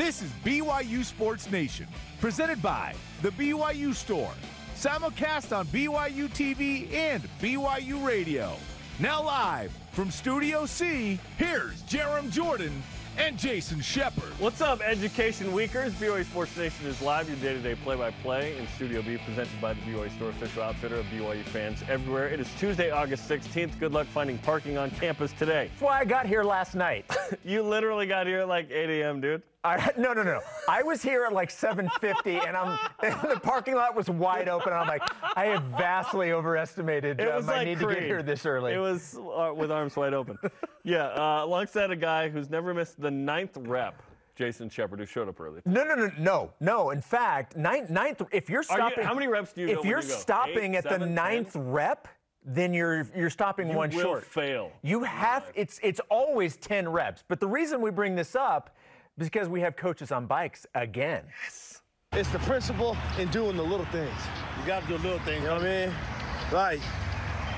This is BYU Sports Nation, presented by The BYU Store. Simulcast on BYU TV and BYU Radio. Now live from Studio C, here's Jarom Jordan and Jason Shepard. What's up, Education Weekers? BYU Sports Nation is live, your day-to-day play-by-play in Studio B, presented by the BYU Store, official outfitter of BYU fans everywhere. It is Tuesday, August 16th. Good luck finding parking on campus today. That's why I got here last night. you literally got here at like 8 a.m., dude. I, no, no, no. I was here at like 7:50, and I'm and the parking lot was wide open. And I'm like, I have vastly overestimated uh, my like need Creed. to get here this early. It was uh, with arms wide open. yeah, uh, alongside a guy who's never missed the ninth rep. Jason Shepard, who showed up early. No, no, no, no, no. In fact, ninth, ninth if you're stopping, you, how many reps do you? If you're you stopping Eight, at seven, the ninth 10? rep, then you're you're stopping You one will short. fail. You have it's it's always 10 reps. But the reason we bring this up because we have coaches on bikes again. Yes. It's the principle in doing the little things. You got to do little things. You know what I mean? Like,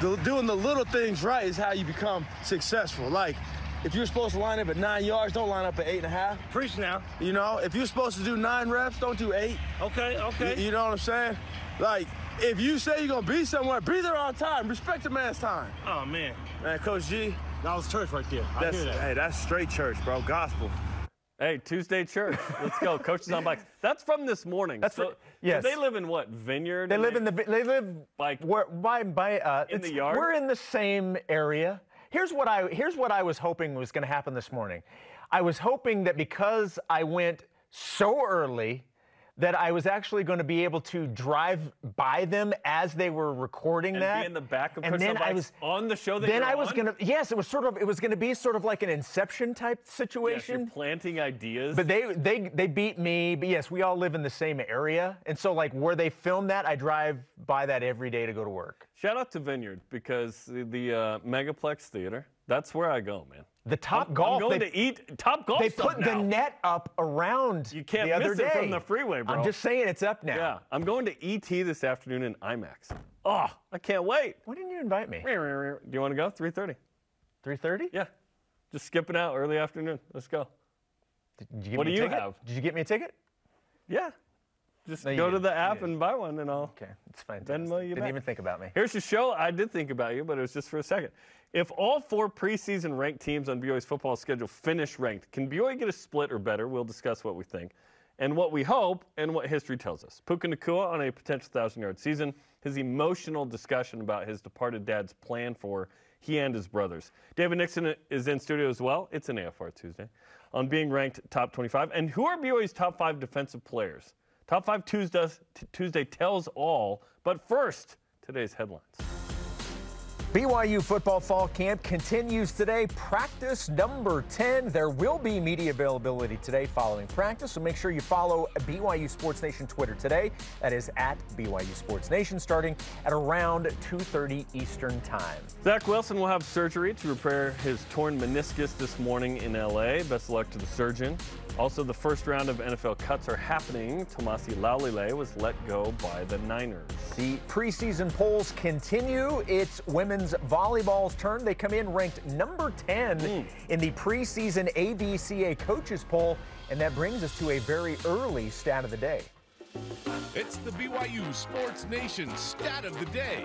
the, doing the little things right is how you become successful. Like, if you're supposed to line up at nine yards, don't line up at eight and a half. Preach now. You know, if you're supposed to do nine reps, don't do eight. Okay, okay. You, you know what I'm saying? Like, if you say you're gonna be somewhere, be there on time. Respect the man's time. oh man, Man, Coach G, that was church right there. I that's hear that. hey, that's straight church, bro. Gospel. Hey, Tuesday church. Let's go. Coaches on bikes. That's from this morning. That's so, fr- yes. They live in what? Vineyard? They live in the they live Like- where, by by uh, In the yard? We're in the same area. Here's what I here's what I was hoping was going to happen this morning. I was hoping that because I went so early that I was actually going to be able to drive by them as they were recording and that. be in the back of and then I was on the show that then I was on? to yes, it was sort of it was going to be sort of like an inception type Yes, situation. you're planting ideas. But they they they beat me. But yes, we all live in the same area, and so like where they film that, I drive by that every day to go to work. Shout out to Vineyard because the, the uh, Megaplex Theater. That's where I go, man. The Top I'm, Golf. I'm going they, to eat Top Golf. they put the net up around You can't the other miss day it from the freeway, bro. I'm just saying it's up now. Yeah, I'm going to ET this afternoon in IMAX. Oh, I can't wait. Why didn't you invite me? Do you want to go? 3:30. 3:30? Yeah, just skipping out early afternoon. Let's go. Did you give What me do a you ticket? have? Did you get me a ticket? Yeah, just No, go to the app and buy one, and I'll. Okay, it's fine. Venmo you Didn't back. even think about me. Here's the show. I did think about you, but it was just for a second. If all four preseason ranked teams on BYU's football schedule finish ranked, can BYU get a split or better? We'll discuss what we think and what we hope and what history tells us. Puka Nacua on a potential 1,000-yard season, his emotional discussion about his departed dad's plan for he and his brothers. David Nixon is in studio as well. It's an AFR Tuesday on being ranked top 25. And who are BYU's top five defensive players? Top five Tuesday, Tuesday tells all. But first, today's headlines. BYU football fall camp continues today. Practice number 10. There will be media availability today following practice, so make sure you follow BYU Sports Nation Twitter today. That is at BYU Sports Nation starting at around 2:30 Eastern Time. Zach Wilson will have surgery to repair his torn meniscus this morning in LA. Best of luck to the surgeon. Also, the first round of NFL cuts are happening. Tomasi Laulile was let go by the Niners. The preseason polls continue. It's women's volleyball's turn. They come in ranked number 10 hmm. in the preseason AVCA coaches poll, and that brings us to a very early stat of the day. It's the BYU Sports Nation stat of the day.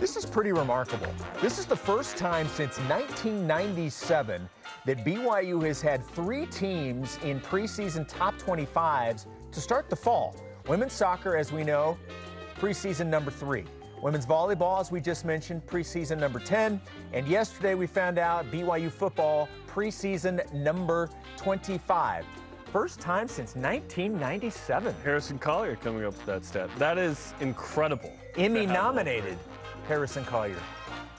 This is pretty remarkable. This is the first time since 1997 that BYU has had three teams in preseason top 25s to start the fall. Women's soccer, as we know, preseason number three. Women's volleyball, as we just mentioned, preseason number 10. And yesterday we found out BYU football preseason number 25. First time since 1997. Harrison Collier coming up with that stat. That is incredible. Emmy nominated Harrison Collier.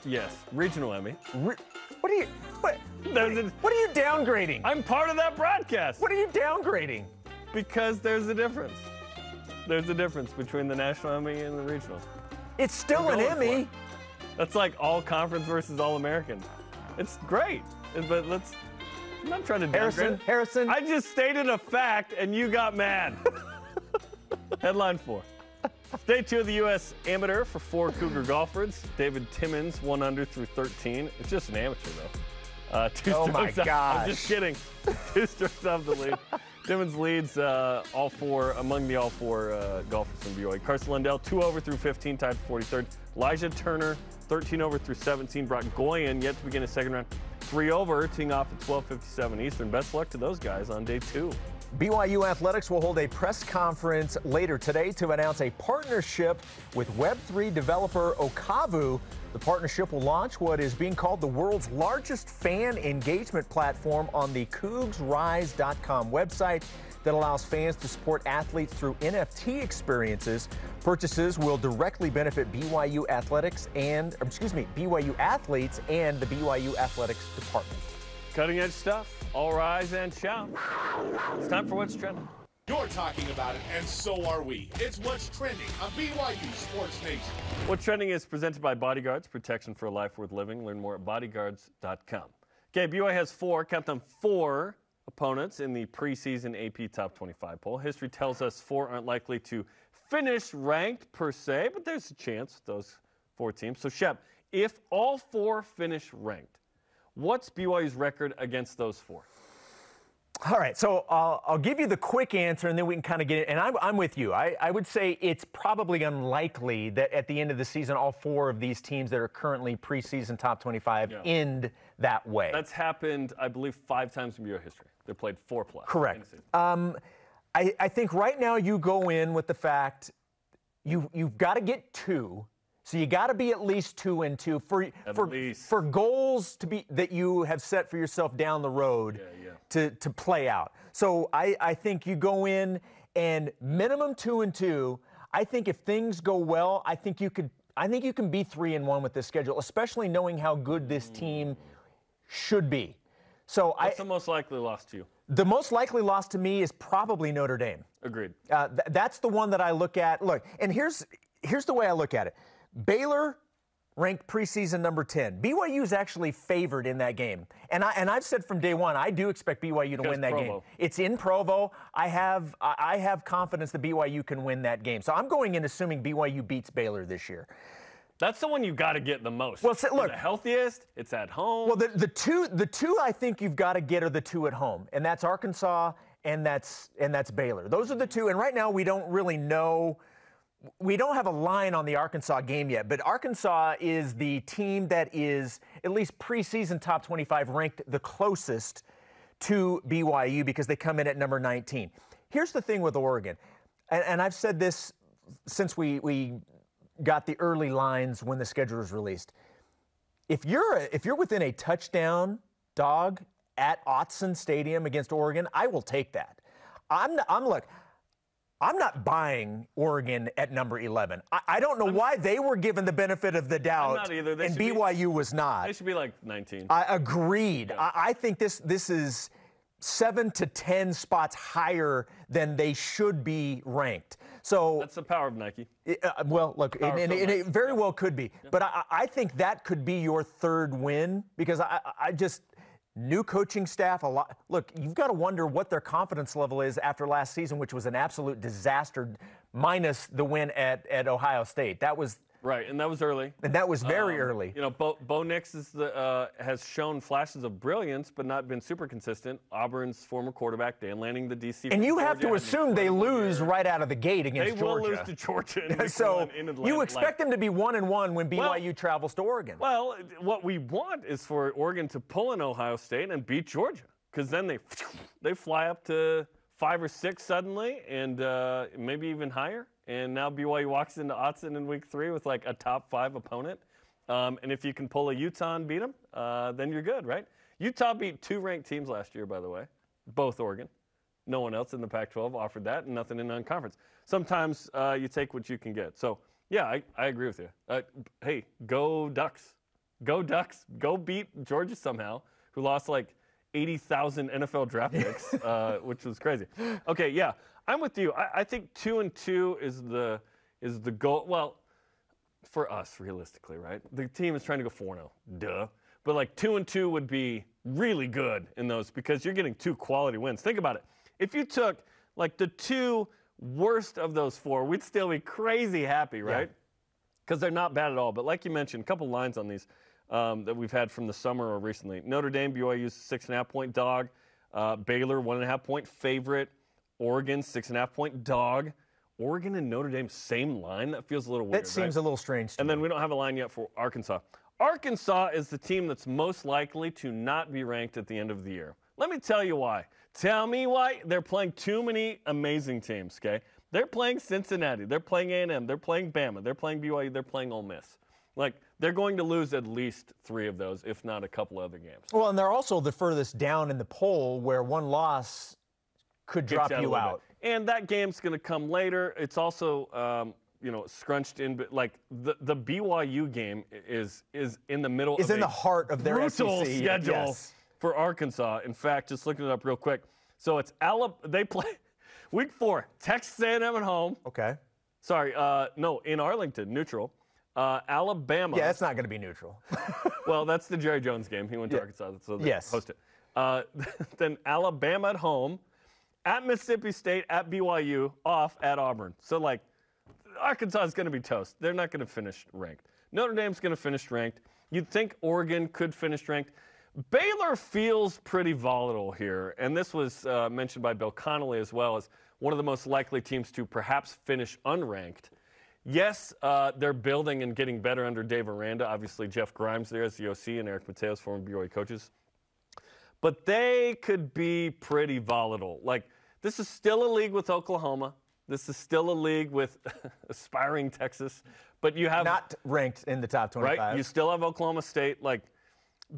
Yes, regional Emmy. Re- What are you what, There's a- what are you downgrading? I'm part of that broadcast What are you downgrading? because there's a difference. There's a difference between the national Emmy and the regional. It's still an Emmy. That's like all conference versus all American. It's great, but let's. I'm not trying to Harrison. Harrison. I just stated a fact and you got mad. Headline four. Day two of the U.S. Amateur for four Cougar golfers. David Timmons, one under through 13. It's just an amateur, though. Uh, two Oh my off- I'm just kidding. two strokes off the lead. Timmons leads uh, all four among the all four uh, golfers from BYU. Carson Lundell, two over through 15, tied for 43rd. Elijah Turner, 13 over through 17. Brock Goyen yet to begin his second round, three over, teeing off at 12:57 Eastern. Best luck to those guys on day two. BYU Athletics will hold a press conference later today to announce a partnership with Web3 developer Okavu. The partnership will launch what is being called the world's largest fan engagement platform on the CougsRise.com website that allows fans to support athletes through NFT experiences. Purchases will directly benefit BYU Athletics and, excuse me, BYU athletes and the BYU Athletics department. Cutting edge stuff. All rise and shout. It's time for what's trending. You're talking about it, and so are we. It's what's trending on BYU Sports Nation. What's trending is presented by Bodyguards, protection for a life worth living. Learn more at bodyguards.com. Okay, BYU has four, count them four opponents in the preseason AP Top 25 poll. History tells us four aren't likely to finish ranked per se, but there's a chance with those four teams. So, Shep, if all four finish ranked, what's BYU's record against those four? All right, so I'll, I'll give you the quick answer and then we can kind of get it. And I'm, I'm with you. I, I would say it's probably unlikely that at the end of the season, all four of these teams that are currently preseason top 25 Yeah. end that way. That's happened, I believe, five times in BYU history. They played four plus. Correct. Um, I, I think right now you go in with the fact you, you've got to get two. So you got to be at least two and two for for, least. for goals to be that you have set for yourself down the road yeah. to to play out. So I, I think you go in and minimum two and two. I think if things go well, I think you could I think you can be three and one with this schedule, especially knowing how good this team should be. So I, What's the most likely loss to you? the most likely loss to me is probably Notre Dame. Agreed. Uh, th- that's the one that I look at. Look, and here's here's the way I look at it. Baylor ranked preseason number 10. BYU is actually favored in that game. And I and I've said from day 1 I do expect BYU to Because win that game. It's in Provo. I have I I have confidence that BYU can win that game. So I'm going in assuming BYU beats Baylor this year. That's the one you've got to get the most. Well, You're look- the healthiest. It's at home. Well, the, the two the two I think you've got to get are the two at home, and that's Arkansas and that's and that's Baylor. Those are the two. And right now we don't really know. We don't have a line on the Arkansas game yet, but Arkansas is the team that is at least preseason top 25 ranked the closest to BYU because they come in at number 19. Here's the thing with Oregon, and, and I've said this since we we got the early lines when the schedule was released if you're if you're within a touchdown dog at Autzen Stadium against Oregon, I will take that. I'm I'm look. I'm not buying Oregon at number 11. I, I don't know why they were given the benefit of the doubt, not either. And should be- BYU was not. they should be like 19. I agreed. I, I think this this is seven to ten spots higher than they should be ranked. So That's the power of Nike. it- uh, well, look, and, and- and it very well could be, but I, I think that could be your third win because I- I just new coaching staff. A lot. Look, you've got to wonder what their confidence level is after last season, which was an absolute disaster, minus the win at at Ohio State. That was Right, and that was early. and that was very Um, early. You know, Bo, Bo Nix is the, uh, has shown flashes of brilliance, but not been super consistent. Auburn's former quarterback, Dan Lanning, the DC. And you have Georgia, to assume they lose year. right out of the gate against They against will Georgia. lose to Georgia. so you expect them to be one and one when BYU Well- travels to Oregon. Well, what we want is for Oregon to pull in Ohio State and beat Georgia, because then they they fly up to five or six suddenly, and uh, maybe even higher. And now BYU walks into Autzen in week three with like a top five opponent. Um, and if you can pull a Utah and beat them, uh, then you're good, right? Utah beat two ranked teams last year, by the way, both Oregon. No one else in the Pac-12 offered that, and nothing in non-conference. Sometimes uh, you take what you can get. So yeah, I, I agree with you. Uh, hey, go Ducks, go Ducks, go beat Georgia somehow, who lost like 80,000 NFL draft picks, uh, which was crazy. Okay, yeah, I'm with you. I, I think two and two is the is the goal. Well, for us, realistically, right? The team is trying to go 4 0. Duh. But like 2 and 2 would be really good in those because you're getting two quality wins. Think about it. If you took like the two worst of those four, we'd still be crazy happy, right? Because they're not bad at all. But like you mentioned, a couple lines on these um, that we've had from the summer or recently. Notre Dame, BYU's six and a half point dog. Uh, Baylor, one and a half point favorite. Oregon, six and a half point dog. Oregon and Notre Dame, same line. That feels a little weird. That seems right? a little strange to And me. then we don't have a line yet for Arkansas. Arkansas is the team that's most likely to not be ranked at the end of the year. Let me tell you why. Tell me why. They're playing too many amazing teams, okay? They're playing Cincinnati. They're playing A&M. They're playing Bama. They're playing BYU. They're playing Ole Miss. Like, they're going to lose at least three of those, if not a couple other games. Well, and they're also the furthest down in the poll where one loss could drop you out. bit. And that game's going to come later. It's also, um, you know, scrunched in, but like the, the BYU game is is in the middle. Is in the heart of their brutal SEC, schedule yes. for Arkansas. In fact, just looking it up real quick. So it's Alabama. They play week four. Texas A&M at home. Okay. Sorry, uh, no, in Arlington, neutral. Uh, Alabama. Yeah, that's not going to be neutral. Well, that's the Jerry Jones game. He went to Arkansas, so they Yes. host it. Uh, then Alabama at home, at Mississippi State, at BYU, off at Auburn. So like, Arkansas is going to be toast. They're not going to finish ranked. Notre Dame's going to finish ranked. You'd think Oregon could finish ranked. Baylor feels pretty volatile here, and this was uh, mentioned by Bill Connolly as well as one of the most likely teams to perhaps finish unranked. Yes, uh, they're building and getting better under Dave Aranda. Obviously, Jeff Grimes there as the OC and Eric Mateos, former BYU coaches. But they could be pretty volatile. Like, this is still a league with Oklahoma. This is still a league with aspiring Texas. But you have not ranked in the top 25. right? You still have Oklahoma State. Like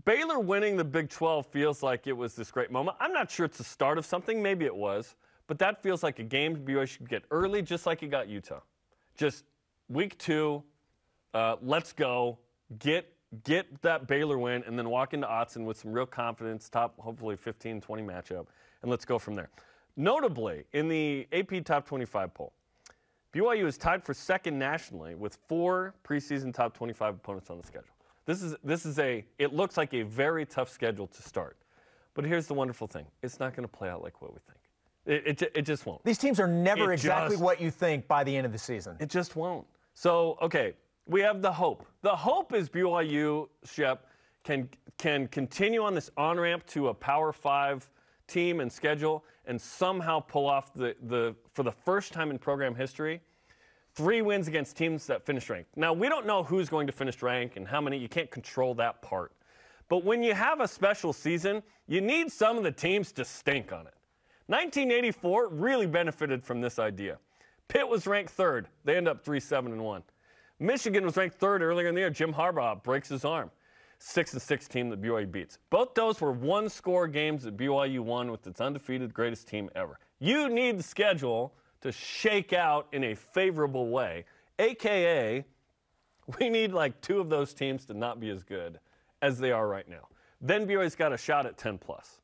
Baylor winning the Big 12 feels like it was this great moment. I'm not sure it's the start of something. Maybe it was, but that feels like a game BYU should get early, just like it got Utah. Just week two, uh, let's go get get that Baylor win, and then walk into Autzen with some real confidence, top hopefully 15, 20 matchup, and let's go from there. Notably, in the AP Top 25 poll, BYU is tied for second nationally with four preseason top 25 opponents on the schedule. This is this is a it looks like a very tough schedule to start. But here's the wonderful thing. It's not going to play out like what we think. It, it, it just won't. These teams are never It exactly just- what you think by the end of the season. It just won't. So, okay, we have the hope. The hope is BYU, Shep, can can continue on this on ramp to a Power Five team and schedule, and somehow pull off the the for the first time in program history, three wins against teams that finished ranked. Now we don't know who's going to finish ranked and how many. You can't control that part. But when you have a special season, you need some of the teams to stink on it. 1984 really benefited from this idea. Pitt was ranked third. They end up 3 7 and 1. Michigan was ranked third earlier in the year. Jim Harbaugh breaks his arm. 6 and 6 team that BYU beats. Both those were one score games that BYU won with its undefeated greatest team ever. You need the schedule to shake out in a favorable way, aka we need like two of those teams to not be as good as they are right now. Then BYU's got a shot at 10 plus.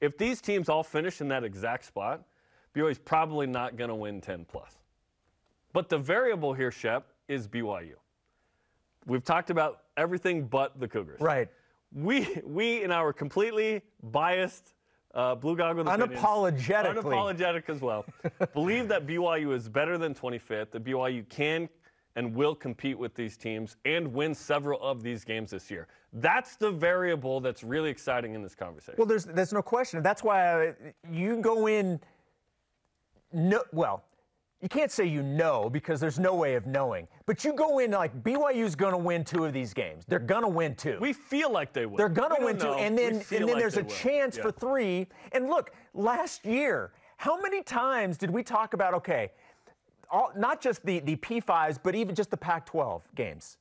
If these teams all finish in that exact spot, BYU's probably not going to win 10 plus. But the variable here, Shep, is BYU. We've talked about everything but the Cougars. Right. We, we in our completely biased uh, blue goggle Unapologetically. unapologetic as well, believe that BYU is better than 25th. That BYU can and will compete with these teams and win several of these games this year. That's the variable that's really exciting in this conversation. Well, there's there's no question. That's why I, you go in. No, well, you can't say you know because there's no way of knowing. But you go in like BYU's going to win two of these games. They're going to win two. we feel like they will. They're gonna win two, know. and then and then like there's a will. chance Yeah. for three. And look, last year, how many times did we talk about okay, all, not just the the P5s, but even just the Pac-12 games,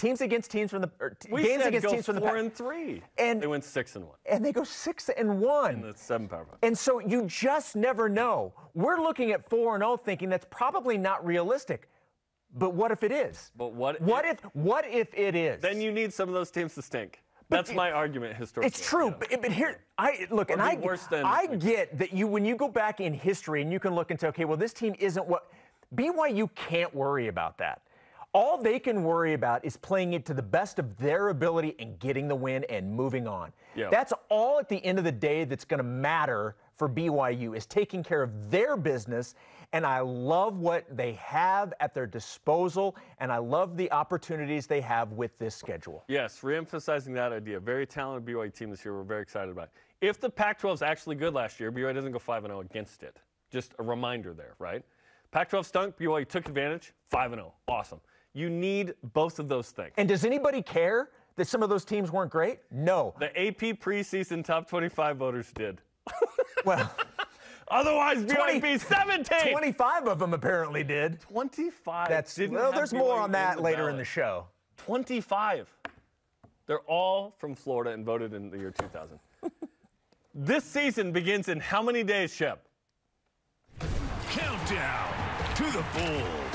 teams against teams from the er, t- We games against teams from the four and three. And- they went six and one. and they go six and one. in the seven power five. And so you just never know. We're looking at 4 and 0 thinking that's probably not realistic. But what if it is? But what What if- if what if it is? Then you need some of those teams to stink. That's the- my argument historically. It's true, Yeah. but, but here I look, and I worse than- I get that you when you go back in history and you can look and say, okay, well this team isn't what BYU can't worry about that. All they can worry about is playing it to the best of their ability and getting the win and moving on. That's all at the end of the day that's going to matter for BYU is taking care of their business. And I love what they have at their disposal, and I love the opportunities they have with this schedule. Yes, reemphasizing that idea. Very talented BYU team this year. We're very excited about. it. If the Pac-12 is actually good last year, BYU doesn't go five and zero against it. Just a reminder there, right? Pac 12 stunk, BYU took advantage, 5 0. Awesome. You need both of those things. And does anybody care that some of those teams weren't great? No. The AP preseason top 25 voters did. Well, Otherwise, BYU 20 17. 25 of them apparently did. 25. That's didn't well. have There's more on that the later in the show. 25. They're all from Florida and voted in the year 2000. this season begins in how many days, Shep? Countdown to the Bulls.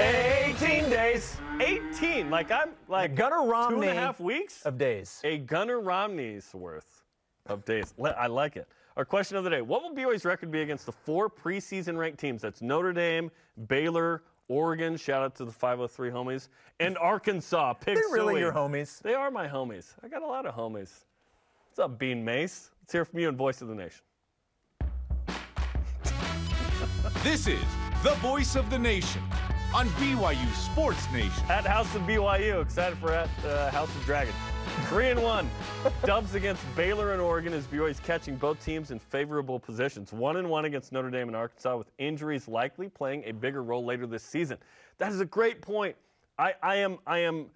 18 days 18. Like I'm like Gunner Romney and a half weeks. of days. A Gunner Romney's worth of days. I like it. Our question of the day: What will BYU's record be against the four preseason ranked teams? That's Notre Dame, Baylor, Oregon. Shout out to the 503 homies and Arkansas. Pig They're really your homies. They are my homies. I got a lot of homies. What's up, Bean Mace? Let's hear from you and Voice of the Nation. This is the voice of the nation on BYU Sports Nation. At House of BYU, excited for at uh, House of Dragons. Three and one. Dubs against Baylor and Oregon as BYU's catching both teams in favorable positions. One and one against Notre Dame and Arkansas, with injuries likely playing a bigger role later this season. That is a great point. I, I am I am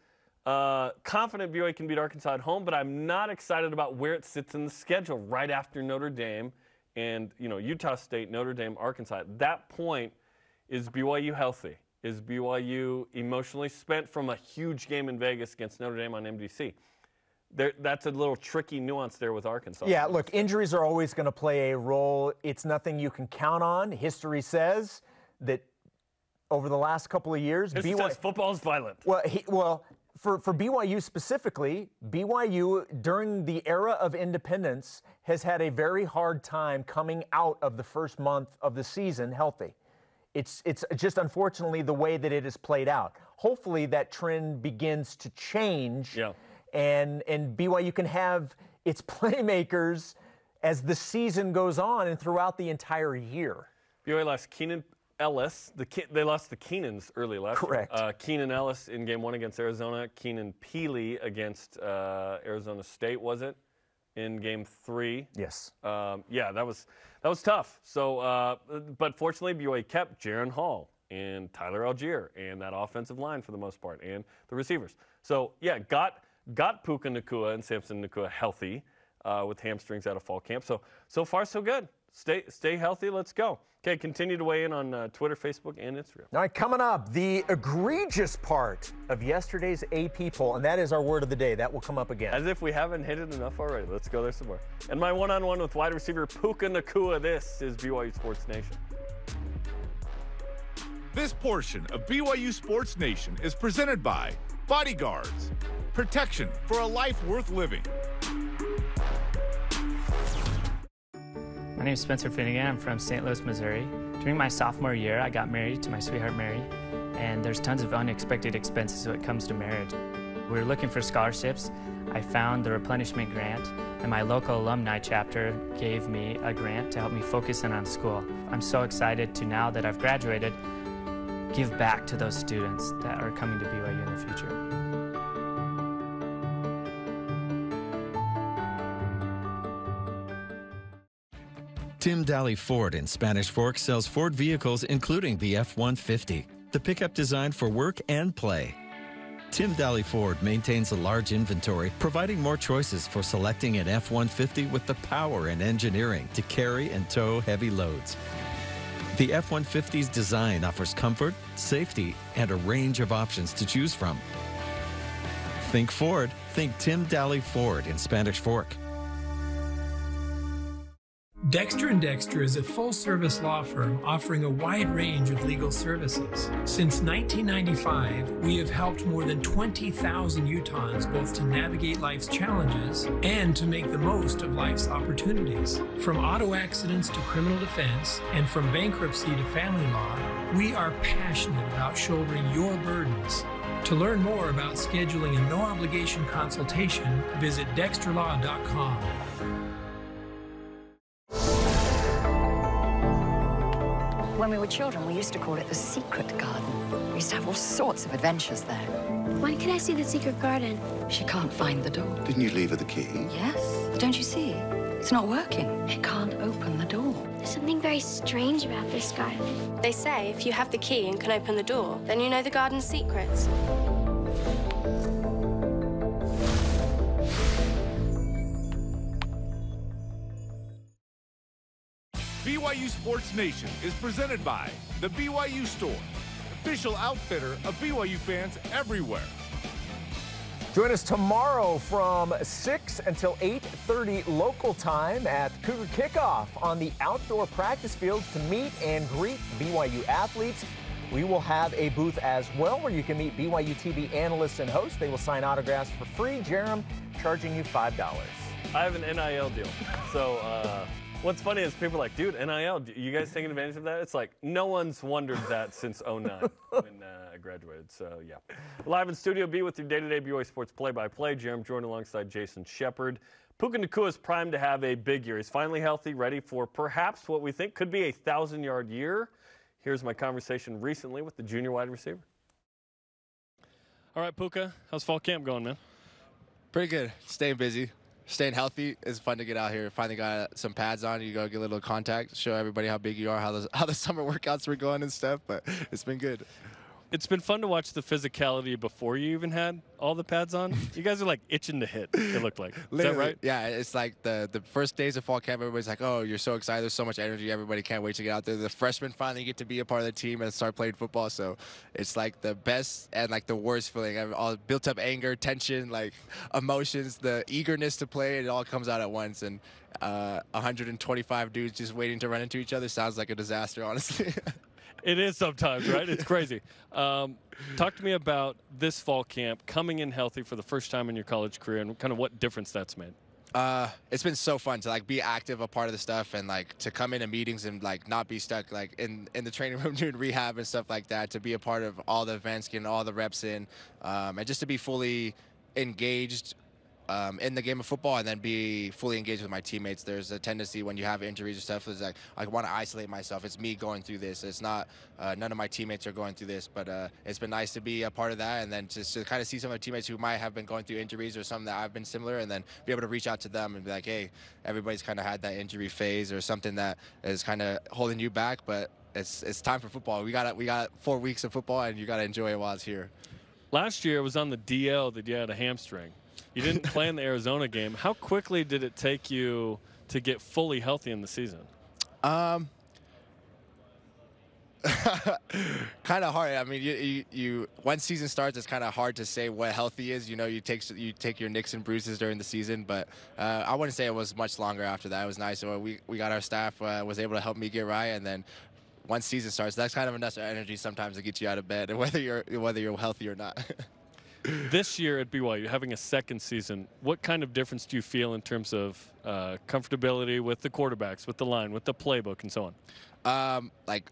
uh, confident BYU can beat Arkansas at home, but I'm not excited about where it sits in the schedule right after Notre Dame and you know Utah State, Notre Dame, Arkansas. At that point, is BYU healthy? Is BYU emotionally spent from a huge game in Vegas against Notre Dame on MDC? There, that's a little tricky nuance there with Arkansas. Yeah, look, injuries are always going to play a role. It's nothing you can count on. History says that over the last couple of years, BYU says football's violent. Well, he, well, for, for BYU specifically, BYU during the era of independence has had a very hard time coming out of the first month of the season healthy. It's it's just unfortunately the way that it has played out. Hopefully that trend begins to change. Yeah. And and BYU can have its playmakers as the season goes on and throughout the entire year. BYU lost Keenan Ellis. The Ke- they lost the Keenans early last. Correct. Uh, Keenan Ellis in game one against Arizona. Keenan Pili against uh, Arizona State, was it? In game three. Yes. Um, yeah, that was that was tough. So, uh, but fortunately, BYU kept Jaren Hall and Tyler Allgeier and that offensive line for the most part, and the receivers. So, yeah, got got Puka Nacua and Samson Nacua healthy uh, with hamstrings out of fall camp. So, so far so good. Stay stay healthy. Let's go. Okay, continue to weigh in on uh, Twitter, Facebook, and Instagram. All right, coming up, the egregious part of yesterday's AP poll, and that is our word of the day. That will come up again. As if we haven't hit it enough already. Let's go there some more. And my one-on-one with wide receiver Puka Nacua. This is BYU Sports Nation. This portion of BYU Sports Nation is presented by Bodyguards. Protection for a life worth living. Name is Spencer Finnegan. I'm from St. Louis, Missouri. During my sophomore year, I got married to my sweetheart Mary, and there's tons of unexpected expenses when it comes to marriage. We were looking for scholarships. I found the replenishment grant, and my local alumni chapter gave me a grant to help me focus in on school. I'm so excited to now that I've graduated, give back to those students that are coming to BYU in the future. Tim Dahle Ford in Spanish Fork sells Ford vehicles including the F 150, the pickup designed for work and play. Tim Dahle Ford maintains a large inventory, providing more choices for selecting an F 150 with the power and engineering to carry and tow heavy loads. The F 150's design offers comfort, safety, and a range of options to choose from. Think Ford, think Tim Dahle Ford in Spanish Fork. Dexter Dexter is a full-service law firm offering a wide range of legal services. Since 1995, we have helped more than 20,000 Utahns both to navigate life's challenges and to make the most of life's opportunities. From auto accidents to criminal defense and from bankruptcy to family law, we are passionate about shouldering your burdens. To learn more about scheduling a no-obligation consultation, visit dexterlaw.com. When we were children, we used to call it the secret garden. We used to have all sorts of adventures there. When can I see the secret garden? She can't find the door. Didn't you leave her the key? Yes, don't you see? It's not working. It can't open the door. There's something very strange about this garden. They say if you have the key and can open the door, then you know the garden's secrets. Sports Nation is presented by The BYU Store, official outfitter of BYU fans everywhere. Join us tomorrow from 6 until 8.30 local time at Cougar Kickoff on the outdoor practice fields to meet and greet BYU athletes. We will have a booth as well where you can meet BYU TV analysts and hosts. They will sign autographs for free. Jarom charging you $5. I have an NIL deal. So uh, what's funny is people are like, dude, NIL, you guys taking advantage of that? It's like no one's wondered that since 09 when uh, I graduated. So yeah. Live in Studio B with your day-to-day BYU sports play-by-play. Jarom Jordan alongside Jason Shepard. Puka Nacua is primed to have a big year. He's finally healthy, ready for perhaps what we think could be a thousand-yard year. Here's my conversation recently with the junior wide receiver. All right, Puka, how's fall camp going, man? Pretty good. Staying busy, staying healthy. is fun to get out here. Finally got some pads on. You go get a little contact, show everybody how big you are, how the how the summer workouts were going and stuff. But it's been good. It's been fun to watch the physicality before you even had all the pads on. You guys are like itching to hit. It looked like. Is that right? Yeah, it's like the the first days of fall camp. Everybody's like, "Oh, you're so excited! There's so much energy. Everybody can't wait to get out there." The freshmen finally get to be a part of the team and start playing football. So it's like the best and like the worst feeling. I've All built up anger, tension, like emotions, the eagerness to play. It all comes out at once. And uh, 125 dudes just waiting to run into each other sounds like a disaster, honestly. It is sometimes, right? It's crazy. Um, talk to me about this fall camp, coming in healthy for the first time in your college career, and kind of what difference that's made. Uh, it's been so fun to like be active, a part of the stuff, and like to come into meetings and like not be stuck like in in the training room doing rehab and stuff like that. To be a part of all the events, getting all the reps in, um, and just to be fully engaged. Um, in the game of football and then be fully engaged with my teammates. There's a tendency when you have injuries or stuff is like I want to isolate myself. It's me going through this. It's not uh, none of my teammates are going through this. But uh, it's been nice to be a part of that and then just to kind of see some of the teammates who might have been going through injuries or some that I've been similar and then be able to reach out to them and be like, hey, everybody's kind of had that injury phase or something that is kind of holding you back, but. It's, it's time for football. We got we got four weeks of football, and you got to enjoy it while it's here. Last year it was on the DL that you had a hamstring. You didn't play in the Arizona game. How quickly did it take you to get fully healthy in the season? Um, kind of hard. I mean, you, you, you once season starts, it's kind of hard to say what healthy is. You know, you take you take your nicks and bruises during the season, but uh, I wouldn't say it was much longer after that. It was nice. We we got our staff uh, was able to help me get right, and then once season starts, that's kind of enough energy sometimes to get you out of bed, whether you're whether you're healthy or not. this year at BYU, having a second season, what kind of difference do you feel in terms of uh, comfortability with the quarterbacks, with the line, with the playbook, and so on? Um, like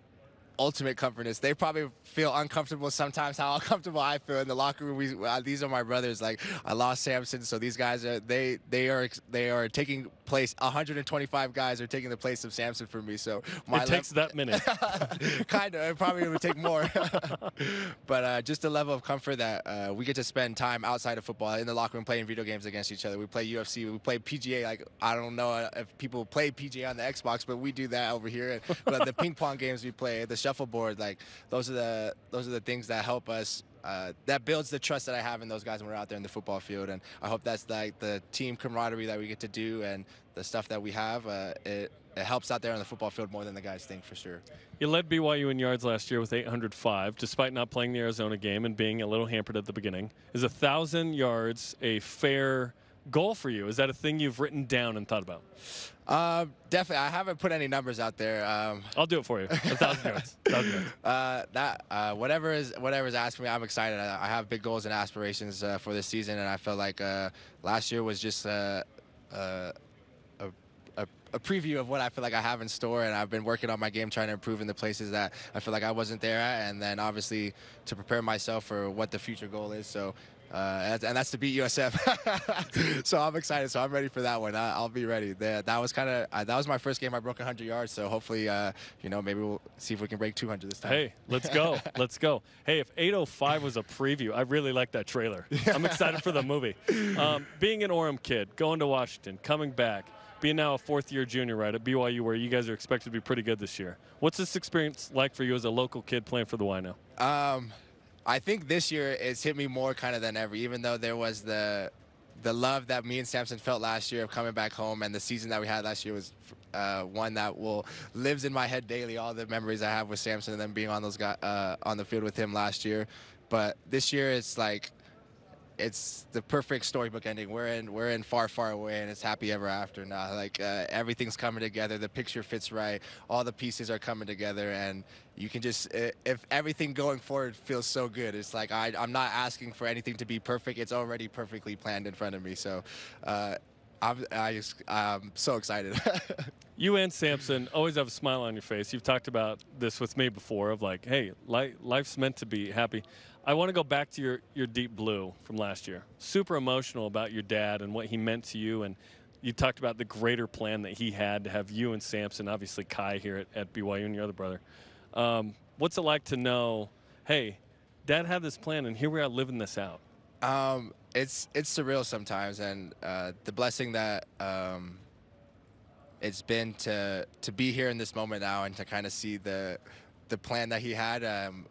ultimate comfortness. They probably feel uncomfortable sometimes. How uncomfortable I feel in the locker room. We, uh, these are my brothers. Like I lost Samson, so these guys are they they are they are taking place. 125 guys are taking the place of Samson for me. So my it takes that minute. kind of. It probably would take more. but uh, just a level of comfort that uh, we get to spend time outside of football in the locker room playing video games against each other. We play UFC. We play PGA. Like I don't know if people play PGA on the Xbox, but we do that over here. But the ping pong games we play, the shuffleboard, like those are the those are the things that help us. Uh, that builds the trust that I have in those guys when we're out there in the football field, and I hope that's like the team camaraderie that we get to do and the stuff that we have. Uh, it it helps out there on the football field more than the guys think for sure. You led BYU in yards last year with 805, despite not playing the Arizona game and being a little hampered at the beginning. Is a thousand yards a fair goal for you? Is that a thing you've written down and thought about? Uh, definitely. I haven't put any numbers out there. Um, I'll do it for you. A thousand yards. Thousand yards. Uh, that uh, whatever is whatever is asked for me, I'm excited. I, I have big goals and aspirations uh, for this season, and I felt like uh, last year was just uh, uh, a, a, a preview of what I feel like I have in store, and I've been working on my game, trying to improve in the places that I feel like I wasn't there at, and then obviously to prepare myself for what the future goal is. So uh, and that's to beat USF. so I'm excited. So I'm ready for that one. I, will be ready. That, that was kind of uh, that was my first game. I broke 100 yards. So hopefully, uh, you know, maybe we'll see if we can break 200 this time. Hey, let's go. let's go. Hey, if 805 was a preview, I really like that trailer. I'm excited for the movie. Um, being an Orem kid, going to Washington, coming back being now a fourth year junior, right, at BYU, where you guys are expected to be pretty good this year. What's this experience like for you as a local kid playing for the Y now? Um, I think this year it's hit me more kind of than ever, even though there was the the love that me and Samson felt last year of coming back home, and the season that we had last year was uh, one that will lives in my head daily. All the memories I have with Samson and then being on those guys uh, on the field with him last year, but this year it's like it's the perfect storybook ending. We're in we're in far far away, and it's happy ever after now. Like uh, everything's coming together. The picture fits right. All the pieces are coming together, and you can just if everything going forward feels so good. It's like I I'm not asking for anything to be perfect. It's already perfectly planned in front of me. So. Uh, I'm, I just, I'm so excited. you and Samson always have a smile on your face. You've talked about this with me before of like, hey, li- life's meant to be happy. I want to go back to your, your deep blue from last year. Super emotional about your dad and what he meant to you. And you talked about the greater plan that he had to have you and Samson, obviously Kai here at, at BYU and your other brother. Um, what's it like to know, hey, dad had this plan and here we are living this out? Um, it's it's surreal sometimes, and uh, the blessing that um, it's been to to be here in this moment now and to kind of see the the plan that he had. Um,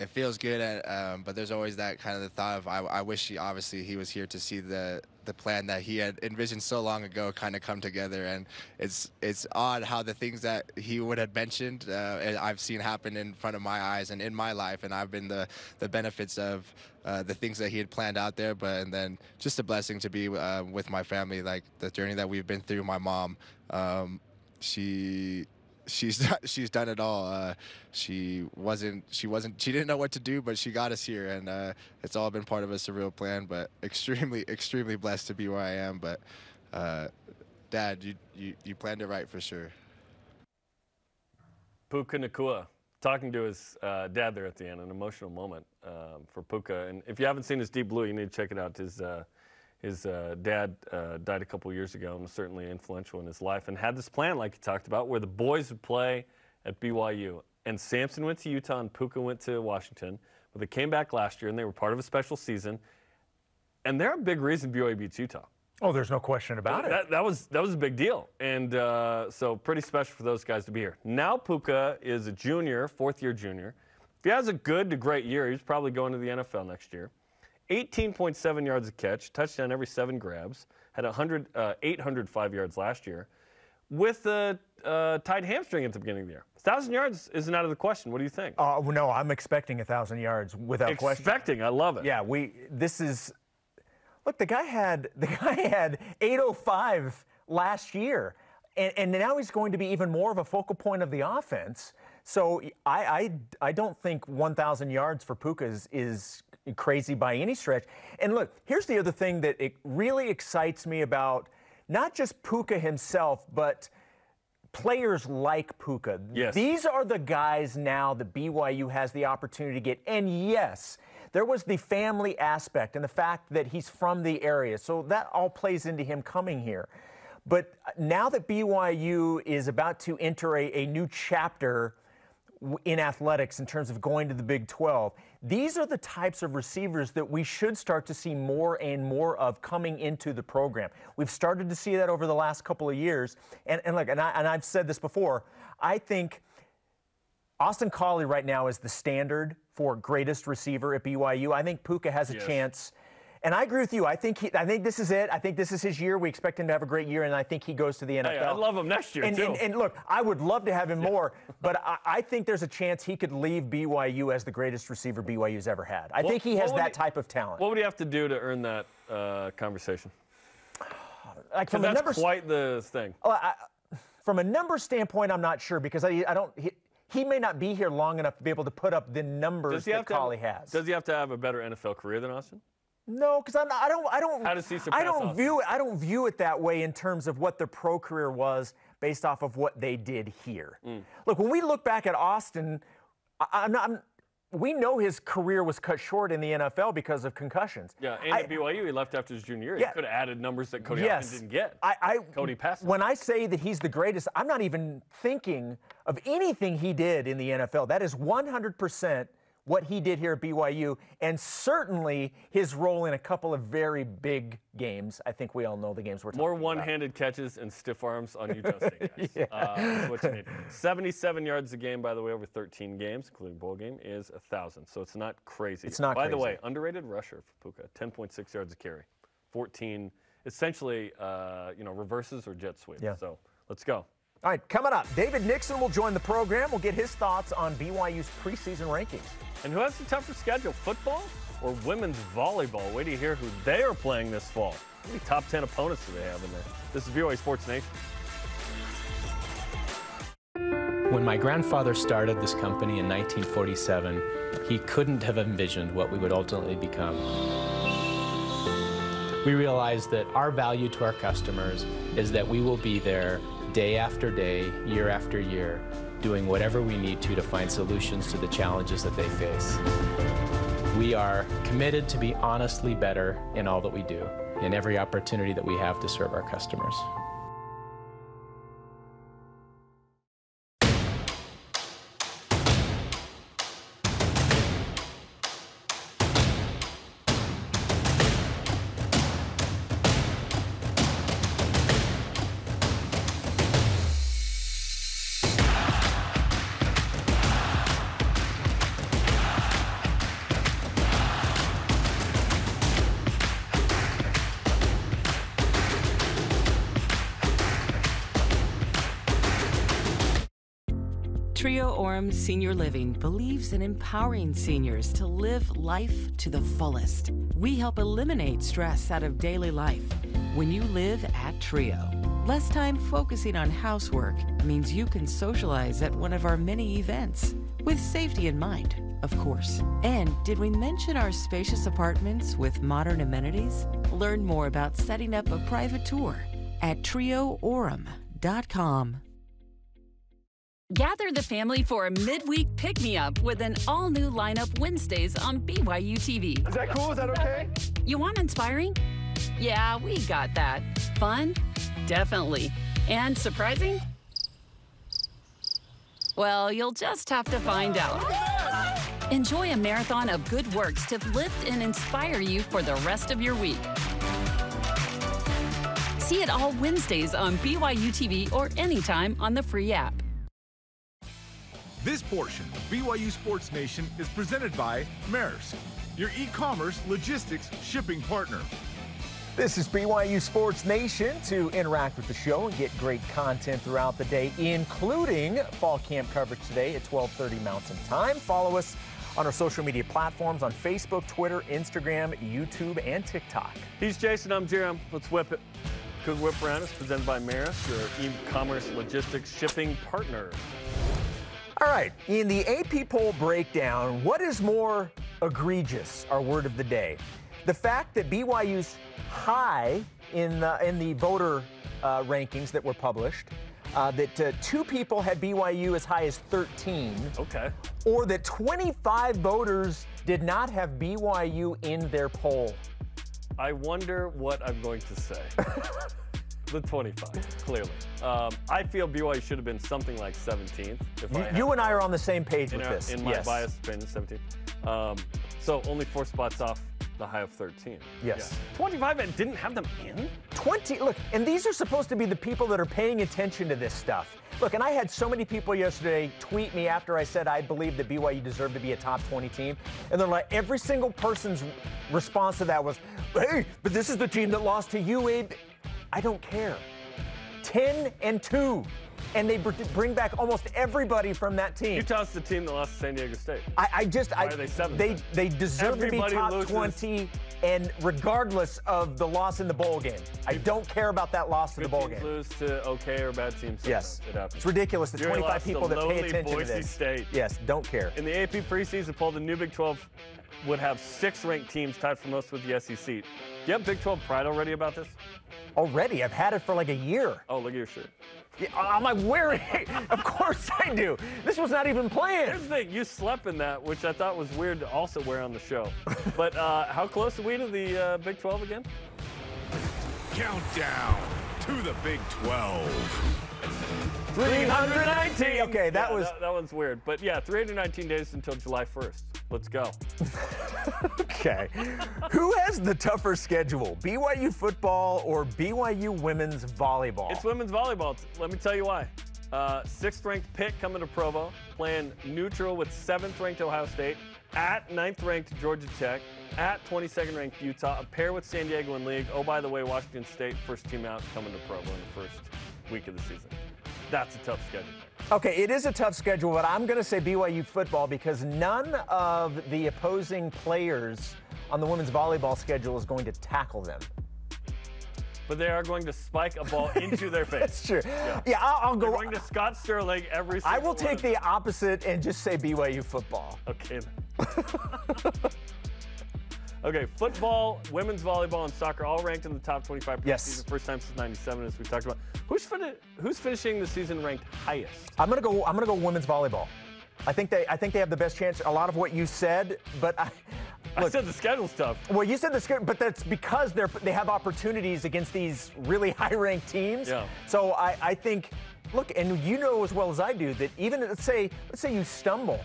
it feels good, at, um, but there's always that kind of the thought of I, I wish he obviously he was here to see the the plan that he had envisioned so long ago kind of come together. And it's it's odd how the things that he would have mentioned uh, I've seen happen in front of my eyes and in my life, and I've been the the benefits of uh, the things that he had planned out there. But and then just a blessing to be uh, with my family, like the journey that we've been through. My mom, um, she she's she's done it all. Uh, she wasn't she wasn't she didn't know what to do, but she got us here, and uh, it's all been part of a surreal plan. But extremely extremely blessed to be where I am. But uh, Dad, you, you you planned it right for sure. Puka Nacua talking to his uh, dad there at the end, an emotional moment um, for Puka. And if you haven't seen his Deep Blue, you need to check it out. His uh, his uh, dad uh, died a couple years ago and was certainly influential in his life and had this plan, like he talked about, where the boys would play at BYU. And Samson went to Utah and Puka went to Washington. But they came back last year and they were part of a special season. And they're a big reason BYU beats Utah. Oh, there's no question about that, it. That, was that was a big deal, and uh, so pretty special for those guys to be here. Now Puka is a junior, fourth year junior. If he has a good to great year, he's probably going to the NFL next year. 18.7 yards a catch, touchdown every seven grabs, had 100, uh, 805 yards last year, with a uh, tied hamstring at the beginning of the year. 1,000 yards isn't out of the question. What do you think? Uh, no, I'm expecting 1,000 yards without expecting, question. Expecting, I love it. Yeah, we. This is. Look, the guy had the guy had 805 last year, and, and now he's going to be even more of a focal point of the offense. So I, I, I don't think 1,000 yards for Puka is, is crazy by any stretch. And look, here's the other thing that it really excites me about not just Puka himself, but players like Puka. Yes. These are the guys now that BYU has the opportunity to get. And yes, there was the family aspect and the fact that he's from the area. So that all plays into him coming here. But now that BYU is about to enter a, a new chapter in athletics in terms of going to the Big 12. These are the types of receivers that we should start to see more and more of coming into the program. We've started to see that over the last couple of years. And, and look, and, I, and I've said this before, I think Austin Collie right now is the standard for greatest receiver at BYU. I think Puka has a yes. chance and I agree with you. I think he, I think this is it. I think this is his year. We expect him to have a great year, and I think he goes to the NFL. Hey, I'd love him next year and, too. And, and, look, I would love to have him more, but I, I, think there's a chance he could leave BYU as the greatest receiver BYU's ever had. I what, think he has that he, type of talent. What would he have to do to earn that uh, conversation? Like from that's quite the thing. Oh, I, from a number standpoint, I'm not sure because I, I don't. He, he may not be here long enough to be able to put up the numbers that Collie has. Does he have to have a better NFL career than Austin? No, because I don't. I don't. How does he I don't Austin? view it. I don't view it that way in terms of what their pro career was based off of what they did here. Mm. Look, when we look back at Austin, I, am not. I'm, we know his career was cut short in the NFL because of concussions. Yeah, and I, at BYU, he left after his junior year. Yeah, he could have added numbers that Cody yes, didn't get. I, I Cody passed. When I say that he's the greatest, I'm not even thinking of anything he did in the NFL. That is 100% what he did here at BYU, and certainly his role in a couple of very big games. I think we all know the games we're talking about. More one-handed catches and stiff arms on Utah State guys. Yeah. uh, what you need. 77 yards a game, by the way, over 13 games, including bowl game, is a thousand. So it's not crazy. It's not By the way, underrated rusher for Puka, 10.6 yards a carry, 14, essentially, uh, you know, reverses or jet sweeps. Yeah. So let's go. All right, coming up, David Nixon will join the program. We'll get his thoughts on BYU's preseason rankings. And who has the tougher schedule, football or women's volleyball? Wait till you hear who they are playing this fall. How many top 10 opponents do they have in there? This is BYU Sports Nation. When my grandfather started this company in 1947, he couldn't have envisioned what we would ultimately become. We realized that our value to our customers is that we will be there day after day, year after year, doing whatever we need to to find solutions to the challenges that they face. We are committed to be honestly better in all that we do, in every opportunity that we have to serve our customers. Senior Living believes in empowering seniors to live life to the fullest. We help eliminate stress out of daily life when you live at Trio. Less time focusing on housework means you can socialize at one of our many events with safety in mind, of course. And did we mention our spacious apartments with modern amenities? Learn more about setting up a private tour at trioorem.com. Gather the family for a midweek pick me up with an all new lineup Wednesdays on BYU TV. Is that cool? Is that okay? You want inspiring? Yeah, we got that. Fun? Definitely. And surprising? Well, you'll just have to find out. Enjoy a marathon of good works to lift and inspire you for the rest of your week. See it all Wednesdays on BYU TV or anytime on the free app. This portion of BYU Sports Nation is presented by Maersk, your e-commerce logistics shipping partner. This is BYU Sports Nation to interact with the show and get great content throughout the day, including fall camp coverage today at 12:30 Mountain Time. Follow us on our social media platforms on Facebook, Twitter, Instagram, YouTube, and TikTok. He's Jason, I'm Jarom. Let's whip it. Good Whip Round is presented by Maersk, your e-commerce logistics shipping partner. All right, in the AP poll breakdown, what is more egregious? Our word of the day: the fact that BYU's high in the, in the voter uh, rankings that were published. Uh, that uh, two people had BYU as high as 13. Okay. Or that 25 voters did not have BYU in their poll. I wonder what I'm going to say. the 25, clearly. Um, I feel BYU should have been something like 17th. If You, I you and I are on the same page in, with our- this. in my yes. biased opinion, 17th. Um, so only four spots off the high of 13. Yes. Yeah. 25 and didn't have them in? 20 look and these are supposed to be the people that are paying attention to this stuff look and i had so many people yesterday tweet me after i said i believe that byu deserved to be a top 20 team and they're like every single person's response to that was hey but this is the team that lost to UAB." I don't care 10 and 2 and they br- bring back almost everybody from that team Utah's the team that lost to San Diego State. I, I just, Why I, are they seventh they, then? they deserve Everybody to be top loses. 20, and regardless of the loss in the bowl game, I don't care about that loss in the bowl game. lose to okay or bad teams. Yes. It happens. it's ridiculous. The BYU 25 lost to people that pay attention Boise to this. State. Yes, don't care. In the AP preseason poll, the new Big 12 would have six ranked teams tied for most with the SEC. Do you have Big 12 pride already about this? Already, I've had it for like a year. Oh, look at your shirt. Yeah, I'm like wearing it. of course I do. This was not even planned. Here's the thing, you slept in that, which I thought was weird to also wear on the show. but uh, how close are we to the uh, Big 12 again? Countdown to the Big 12. 319. Okay, that Yeah, was- that, that one's weird. But yeah, 319 days until July 1st. Let's go. Okay. Who has the tougher schedule, BYU football or BYU women's volleyball? It's women's volleyball. Let me tell you why. Uh, sixth ranked Pitt coming to Provo, playing neutral with seventh ranked Ohio State, at ninth ranked Georgia Tech, at 22nd ranked Utah, a pair with San Diego in league. Oh, by the way, Washington State, first team out, coming to Provo in the first week of the season. That's a tough schedule. Okay, it is a tough schedule, but I'm going to say BYU football because none of the opposing players on the women's volleyball schedule is going to tackle them. But they are going to spike a ball into their face. That's true. Yeah, I'll, I'll They're go. going to Scott Sterling every single I will take the opposite and just say BYU football. Okay. okay, football, women's volleyball, and soccer all ranked in the top 25 Yes. season. First time since 97, as we talked about. Who's, fin- who's finishing the season ranked highest? I'm gonna go. I'm gonna go women's volleyball. I think they. I think they have the best chance. A lot of what you said, but I. I said the schedule stuff. Well, you said the schedule, but that's because they're they have opportunities against these really high-ranked teams. Yeah. So I, I think, look, and you know as well as I do that even let's say let's say you stumble,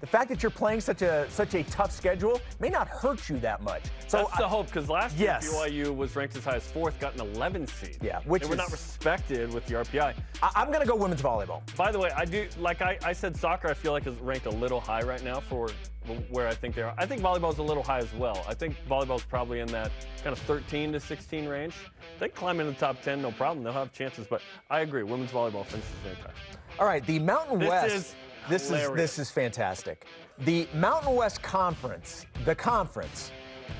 the fact that you're playing such a such a tough schedule may not hurt you that much. So That's the hope, because last Yes. year BYU was ranked as high as fourth, got an 11 seed. Yeah, which they were is- not respected with the RPI. I, I'm gonna go women's volleyball. By the way, I do like I, I said soccer. I feel like is ranked a little high right now for where I think they are. I think volleyball is a little high as well. I think volleyball is probably in that kind of 13 to 16 range. They climb into the top 10, no problem. They'll have chances. But I agree, women's volleyball finishes ranked high. All right, the Mountain This West. is this is this is fantastic. The Mountain West Conference, the conference,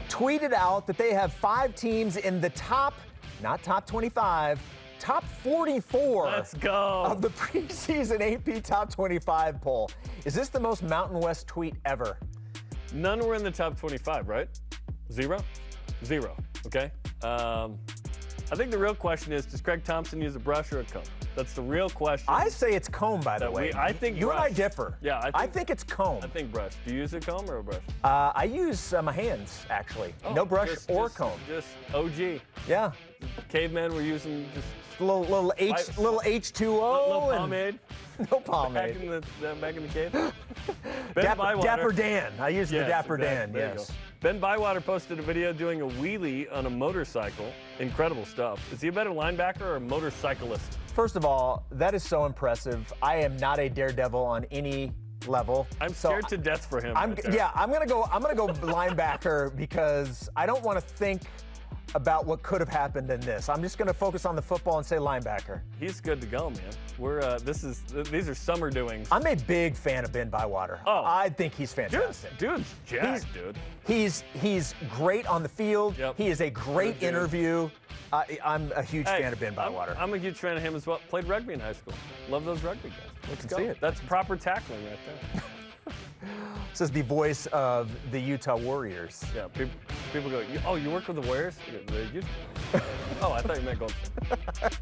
tweeted out that they have five teams in the top, not top 25, top 44 Let's go. of the preseason AP Top 25 poll. Is this the most Mountain West tweet ever? None were in the top 25, right? Zero? Zero. Okay. Um, I think the real question is does Craig Thompson use a brush or a comb? That's the real question. I say it's comb, by the way. we- I think you and I differ. Yeah, I think, I think it's comb. I think brush. Do you use a comb or a brush? Uh, I use uh, my hands actually. Oh, no brush just- or just- comb. Just OG. Yeah. Cavemen were using just little little H little H2O little and pomade. no Back pomade. in the, the- back in the cave. Ben Dapper, Bywater- Dapper Dan. I use the Yes, Dapper exactly. Dan. There you Yes. go. Ben Bywater posted a video doing a wheelie on a motorcycle. Incredible stuff. Is he a better linebacker or a motorcyclist? First of all, that is so impressive. I am not a daredevil on any level. I'm So scared to death for him. I'm right yeah. I'm gonna go. I'm gonna go linebacker because I don't want to think about what could have happened in this. I'm just gonna focus on the football and say linebacker. He's good to go, man. We're uh, this is these are summer doings. I'm a big fan of Ben Bywater. Oh. I think he's fantastic. dude's jacked, He's- dude. He's he's great on the field. Yep. He is a great interview. Uh, I'm a huge Hey, fan of Ben I'm- Bywater. I'm, a huge fan of him as well. Played rugby in high school. Love those rugby guys. Let's can go. see it. That's proper tackling right there. This is the voice of the Utah Warriors. Yeah, people, people go, oh, you work with the Warriors? You go, "The oh, I thought you meant State.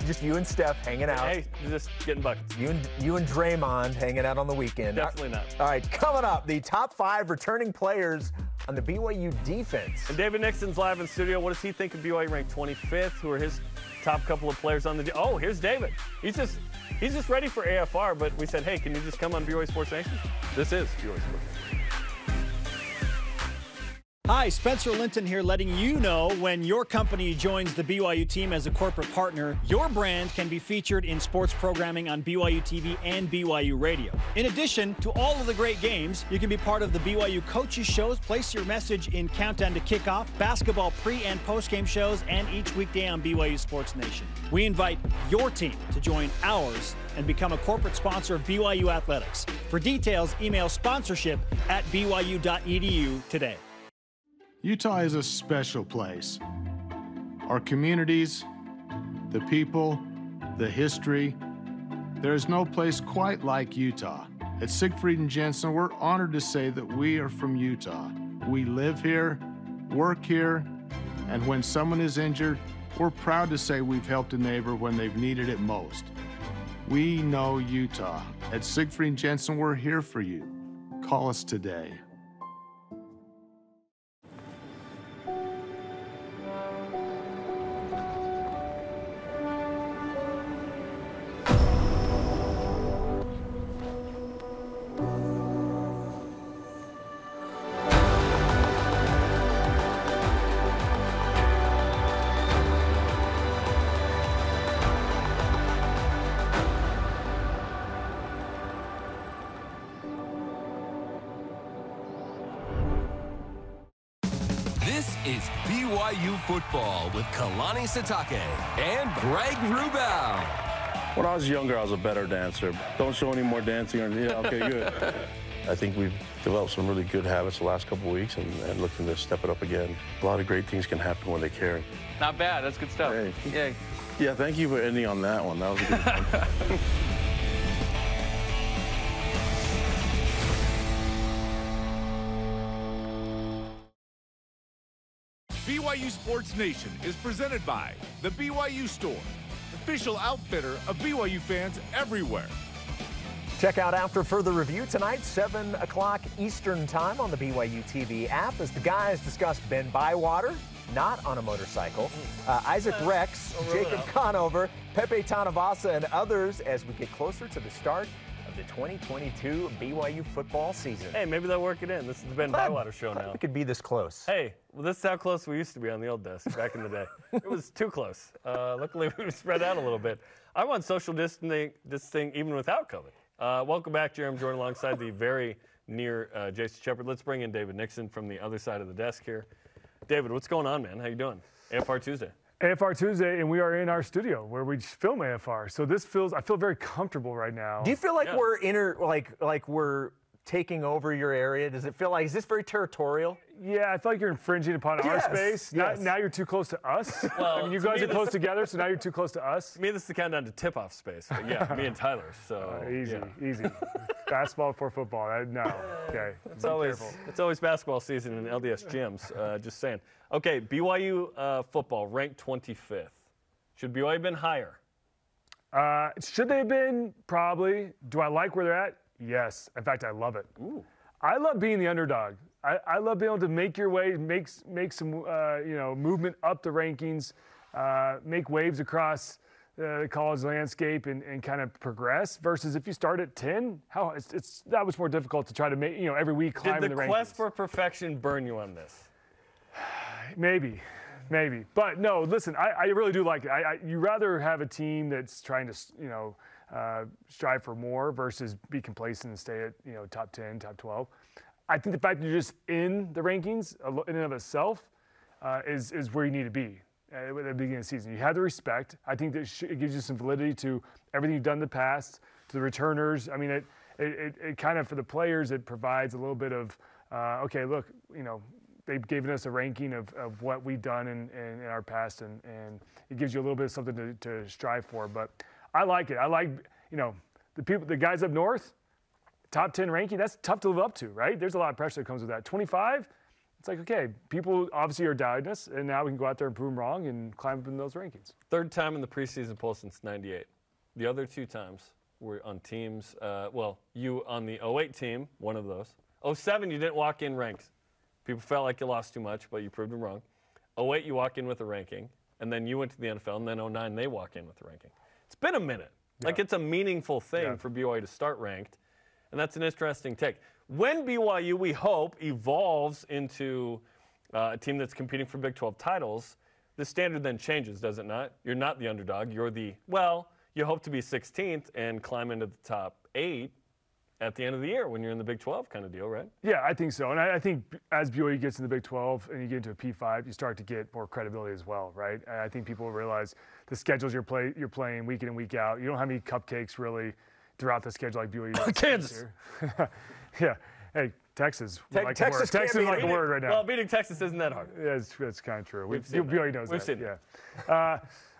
Just you and Steph hanging out. Hey, just getting buckets. You and you and Draymond hanging out on the weekend. Definitely not. All right, coming up, the top five returning players on the BYU defense. And David Nixon's live in studio. What does he think of BYU ranked 25th? Who are his top couple of players on the? Oh, here's David. He's just he's just ready for AFR. But we said, hey, can you just come on BYU Sports Nation? This is BYU Sports. Hi, Spencer Linton here, letting you know when your company joins the BYU team as a corporate partner, your brand can be featured in sports programming on BYU TV and BYU Radio. In addition to all of the great games, you can be part of the BYU coaches shows, place your message in Countdown to Kickoff, basketball pre and post game shows, and each weekday on BYU Sports Nation. We invite your team to join ours and become a corporate sponsor of BYU Athletics. For details, email sponsorship at byu.edu today. Utah is a special place. Our communities, the people, the history. There is no place quite like Utah. At Siegfried and Jensen, we're honored to say that we are from Utah. We live here, work here, and when someone is injured, we're proud to say we've helped a neighbor when they've needed it most. We know Utah. At Siegfried and Jensen, we're here for you. Call us today. BYU football with Kalani Sitake and Greg Wrubell. When I was younger, I was a better dancer. Don't show any more dancing. Or, yeah, okay, good. I think we've developed some really good habits the last couple weeks and, and looking to step it up again. A lot of great things can happen when they care. Not bad. That's good stuff. Hey. Yeah. Yeah, thank you for ending on that one. That was a good one. BYU Sports Nation is presented by The BYU Store, official outfitter of BYU fans everywhere. Check out After Further Review tonight, 7 o'clock Eastern Time on the BYU TV app as the guys discuss Ben Bywater, not on a motorcycle, uh, Isaac Rex, Jacob Conover, Pepe Tanuvasa, and others as we get closer to the start of the 2022 BYU football season. Hey, maybe they'll work it in. This is the Ben Bywater show now. We could be this close. Hey, well, this is how close we used to be on the old desk back in the day. it was too close. Uh, luckily, we spread out a little bit. I'm on social distancing, distancing even without COVID. Uh, welcome back, Jarom Jordan, alongside the very near uh, Jason Shepard. Let's bring in David Nixon from the other side of the desk here. David, what's going on, man? How you doing? AFR Tuesday. AFR Tuesday, and we are in our studio where we film AFR. So this feels, I feel very comfortable right now. Do you feel like we're inter, like like we're taking over your area? Does it feel like is this very territorial? Yeah, I feel like you're infringing upon our space. Now, yes. now you're too close to us. Well, I mean, you guys me, are close together, so now you're too close to us. To me, this is the countdown to tip-off space. But yeah, me and Tyler. So Uh, easy, yeah. easy. Basketball before football. I, no. Okay. It's Be always careful. it's always basketball season in LDS gyms. Uh, just saying. Okay, BYU uh, football ranked 25th. Should BYU have been higher? Uh, should they have been? Probably. Do I like where they're at? Yes. In fact, I love it. Ooh. I love being the underdog. I, I love being able to make your way, make make some uh, you know movement up the rankings, uh, make waves across uh, the college landscape, and, and kind of progress. Versus if you start at ten, how it's, it's that was more difficult to try to make you know every week climb Did the the quest rankings. for perfection burn you on this? Maybe, maybe, but no. Listen, I, I really do like it. I, I, you rather have a team that's trying to, you know, uh, strive for more versus be complacent and stay at, you know, top ten, top twelve. I think the fact that you're just in the rankings in and of itself uh, is is where you need to be at the beginning of the season. You have the respect. I think that it gives you some validity to everything you've done in the past, to the returners. I mean, it it, it, it kind of for the players it provides a little bit of uh, okay, look, you know, they've given us a ranking of, of what we've done in, in, in our past, and, and it gives you a little bit of something to, to strive for. But I like it. I like, you know, the people, the guys up north, top 10 ranking, that's tough to live up to, right? There's a lot of pressure that comes with that. 25, it's like, okay, people obviously are doubting us, and now we can go out there and prove them wrong and climb up in those rankings. Third time in the preseason poll since '98. The other two times were on teams. Uh, well, you on the 08 team, one of those. 07, you didn't walk in ranked. People felt like you lost too much, but you proved them wrong. 08, you walk in with a ranking, and then you went to the NFL, and then 09, they walk in with a ranking. Been a minute. Like it's a meaningful thing Yeah. for BYU to start ranked, and that's an interesting take. When BYU, we hope, evolves into uh, a team that's competing for Big 12 titles, the standard then changes, does it not? You're not the underdog. You're the, well, you hope to be 16th and climb into the top eight at the end of the year when you're in the Big 12 kind of deal, right? Yeah, I think so. And I, I think as BYU gets in the Big 12 and you get into a P5, you start to get more credibility as well, right? And I think people realize the schedules you're, play, you're playing week in and week out. You don't have any cupcakes really throughout the schedule like BYU does. Kansas. yeah. Hey, Texas. Te- like Texas can't Texas like a word right now. Well, beating Texas isn't that hard. Yeah, it's, it's kind of true. We've We've, seen BYU that. knows We've that. seen yeah. that. Uh,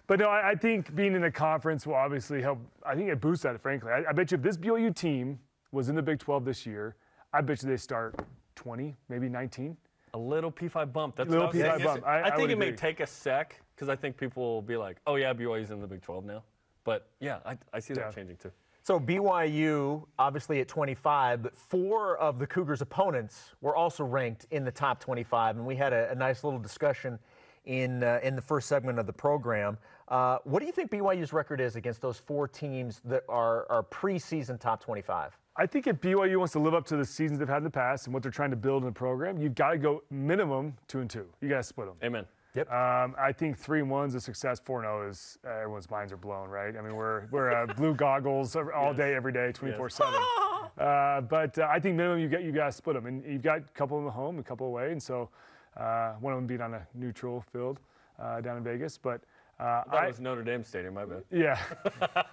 but no, I, I think being in the conference will obviously help. I think it boosts that, frankly. I, I bet you if this BYU team was in the Big 12 this year, I bet you they start 20, maybe 19. A little P5 bump. That's a Little what I was P5 saying. bump. I- I think it may take a sec because I think people will be like, oh, yeah, BYU's in the Big 12 now. But yeah, I, I see that Yeah. changing too. So BYU, obviously at 25, but four of the Cougars' opponents were also ranked in the top 25, and we had a, a nice little discussion in uh, in the first segment of the program. Uh, what do you think BYU's record is against those four teams that are are preseason top 25? I think if BYU wants to live up to the seasons they've had in the past and what they're trying to build in the program, you've got to go minimum two and two. You got to split them. Amen. Yep. Um, I think three one's a success. Four and is uh, everyone's minds are blown, right? I mean, we're we're uh, blue goggles all day, every day, 24 seven. Uh, but uh, I think minimum you get you got to split them, and you've got a couple in the home, a couple away, and so Uh, one of them being on a neutral field uh, down in Vegas, but. Uh, that was Notre Dame Stadium, my bad. Yeah,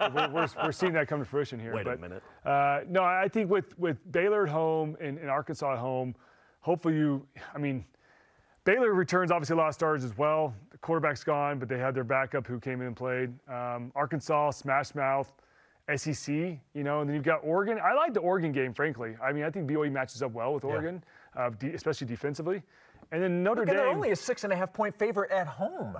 we're, we're, we're, seeing that come to fruition here. Wait but, a minute. Uh, no, I think with with Baylor at home and, and, Arkansas at home, hopefully you. I mean, Baylor returns obviously a lot of stars as well. The quarterback's gone, but they had their backup who came in and played. Um, Arkansas, smash mouth. SEC, you know, and then you've got Oregon. I like the Oregon game, frankly. I mean, I think BYU matches up well with Oregon, yeah. uh, de- especially defensively. And then Notre Look, Dame. They're only a six and a half point favorite at home.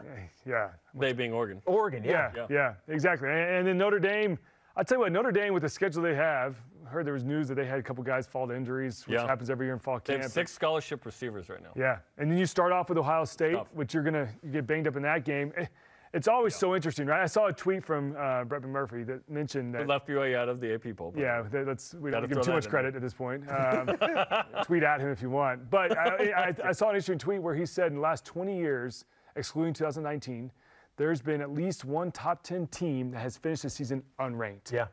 Yeah. They being Oregon. Oregon, yeah. Yeah, yeah, yeah exactly. And, and, then Notre Dame, I'll tell you what, Notre Dame, with the schedule they have, heard there was news that they had a couple guys fall to injuries, which yeah. happens every year in fall camp. they camp. Have six scholarship receivers right now. Yeah. And then you start off with Ohio State, Tough. which you're going to get banged up in that game. It's always yeah. so interesting, right? I saw a tweet from uh, Brett McMurphy that mentioned that. We left BYU out of the AP poll. Yeah, that's, we don't give him too much credit at this point. Um, tweet at him if you want. But I, I, I, saw an interesting tweet where he said in the last 20 years, excluding 2019, there's been at least one top 10 team that has finished the season unranked. Yeah.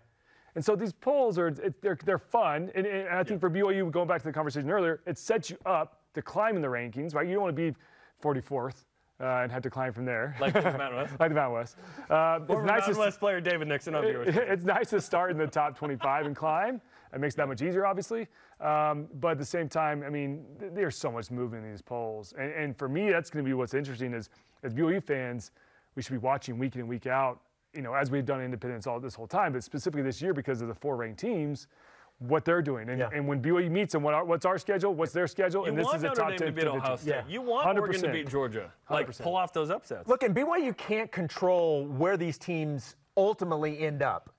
And so these polls are they're, they're fun, and, and I think yeah. for BYU, going back to the conversation earlier, it sets you up to climb in the rankings, right? You don't want to be 44th uh, and had to climb from there. Like the Mountain West. like the Mountain West. Uh, it's nice Mountain West player David Nixon on it, It's nice to start in the top 25 and climb. It makes it that much easier, obviously. Um, but at the same time, I mean, th- there's so much movement in these polls, and, and for me, that's going to be what's interesting. Is as BYU fans, we should be watching week in and week out. You know, as we've done independence all this whole time, but specifically this year because of the four ranked teams what they're doing. And, yeah. and when BYU meets them, what our, what's our schedule? What's their schedule? You and this want is a Notre top Dame 10 to beat Ohio State. Yeah. You want 100%. Oregon to beat Georgia. Like 100%. pull off those upsets. Look, and BYU can't control where these teams ultimately end up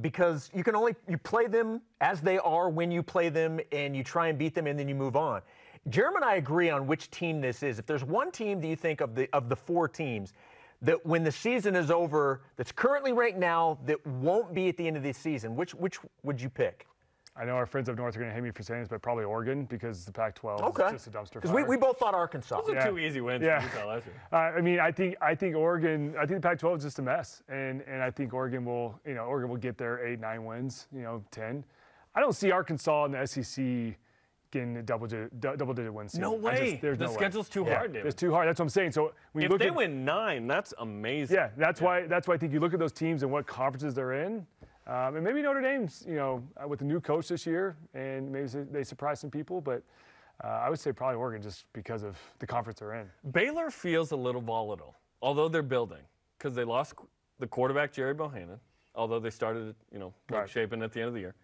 because you can only you play them as they are when you play them and you try and beat them and then you move on. Jarom and I agree on which team this is. If there's one team that you think of the of the four teams that when the season is over that's currently ranked now that won't be at the end of the season, which which would you pick? I know our friends up north are going to hate me for saying this, but probably Oregon because the Pac-12 okay. is just a dumpster Because we, we both thought Arkansas. Those are two easy wins yeah. for Utah last year. Uh, I mean, I think I think Oregon. I think the Pac-12 is just a mess, and and I think Oregon will, you know, Oregon will get their eight, nine wins, you know, ten. I don't see Arkansas in the SEC a double digit, double digit win season. No way. Just, there's the no schedule's way. too yeah, hard, David. It's too hard. That's what I'm saying. So when you if they at, win nine, that's amazing. Yeah, that's yeah. why that's why I think you look at those teams and what conferences they're in. Um, and maybe Notre Dame's, you know, uh, with the new coach this year, and maybe they surprise some people, but uh, I would say probably Oregon just because of the conference they're in. Baylor feels a little volatile, although they're building, because they lost the quarterback Gerry Bohanon, although they started, you know, right. shaping at the end of the year.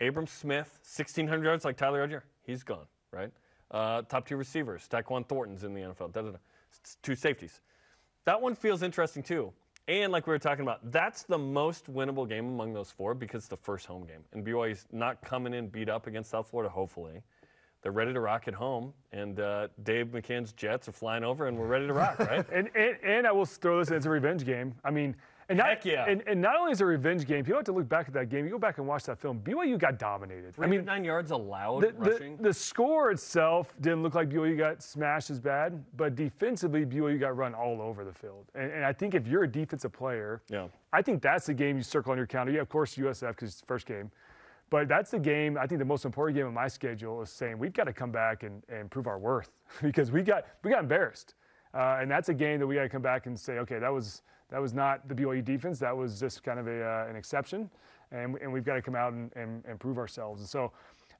Abram Smith, 1,600 yards like Tyler Allgeier, he's gone, right? Uh, top two receivers, Tyquan Thornton's in the NFL, da, da, da. two safeties. That one feels interesting too. And like we were talking about, that's the most winnable game among those four because it's the first home game. And BYU's not coming in beat up against South Florida, hopefully. They're ready to rock at home, and uh, Dave McCann's Jets are flying over, and we're ready to rock, right? and, and, and I will throw this as a revenge game. I mean, and not, Heck yeah. And, and, not only is it a revenge game, people have to look back at that game. You go back and watch that film. BYU got dominated. I mean, nine yards allowed the, rushing. The, the, score itself didn't look like BYU got smashed as bad, but defensively, BYU got run all over the field. And, and I think if you're a defensive player, yeah. I think that's the game you circle on your calendar. Yeah, of course, USF because it's the first game. But that's the game, I think the most important game on my schedule is saying we've got to come back and, and prove our worth because we got, we got embarrassed. Uh, and that's a game that we got to come back and say, okay, that was – that was not the BYU defense. That was just kind of a, uh, an exception. And, and we've got to come out and, and, and prove ourselves. And so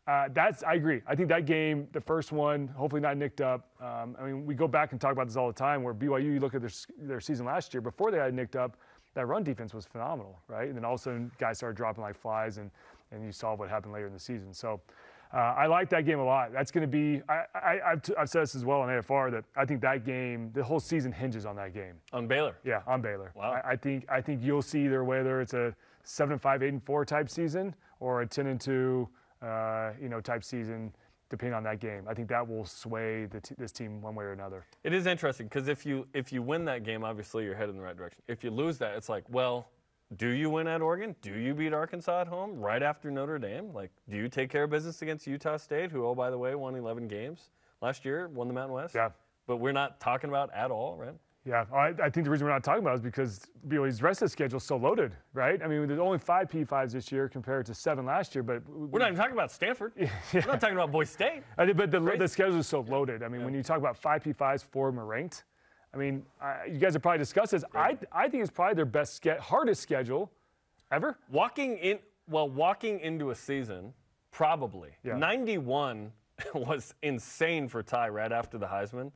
uh, that's, I agree. I think that game, the first one, hopefully not nicked up. Um, I mean, we go back and talk about this all the time where BYU, you look at their, their season last year, before they had nicked up, that run defense was phenomenal, right? And then all of a sudden, guys started dropping like flies, and, and you saw what happened later in the season. So uh, I like that game a lot. That's going to be, I, I, I've, t- I've said this as well on AFR that I think that game, the whole season hinges on that game. On Baylor? Yeah, on Baylor. Wow. I, I think, I think you'll see either whether it's a 7 and 5, 8 and 4 type season or a 10 and 2, uh, you know, type season, depending on that game. I think that will sway t- this team one way or another. It is interesting because if you if you win that game, obviously you're headed in the right direction. If you lose that, it's like, well, do you win at Oregon? Do you beat Arkansas at home right after Notre Dame? Like, do you take care of business against Utah State, who, oh, by the way, won 11 games last year, won the Mountain West? Yeah. But we're not talking about at all, right? Yeah, I, I, think the reason we're not talking about it is because BYU's rest of the schedule is so loaded, right? I mean, there's only five P5s this year compared to seven last year, but we're not even talking about Stanford. yeah. We're not talking about Boise State. I but the, the schedule is so loaded. I mean, yeah. when you talk about five P5s, four of them are ranked. I mean, uh, you guys have probably discussed this. I, I think it's probably their best, ske- hardest schedule ever. Walking in, well, walking into a season, probably. Yeah. 91 was insane for Ty right after the Heisman.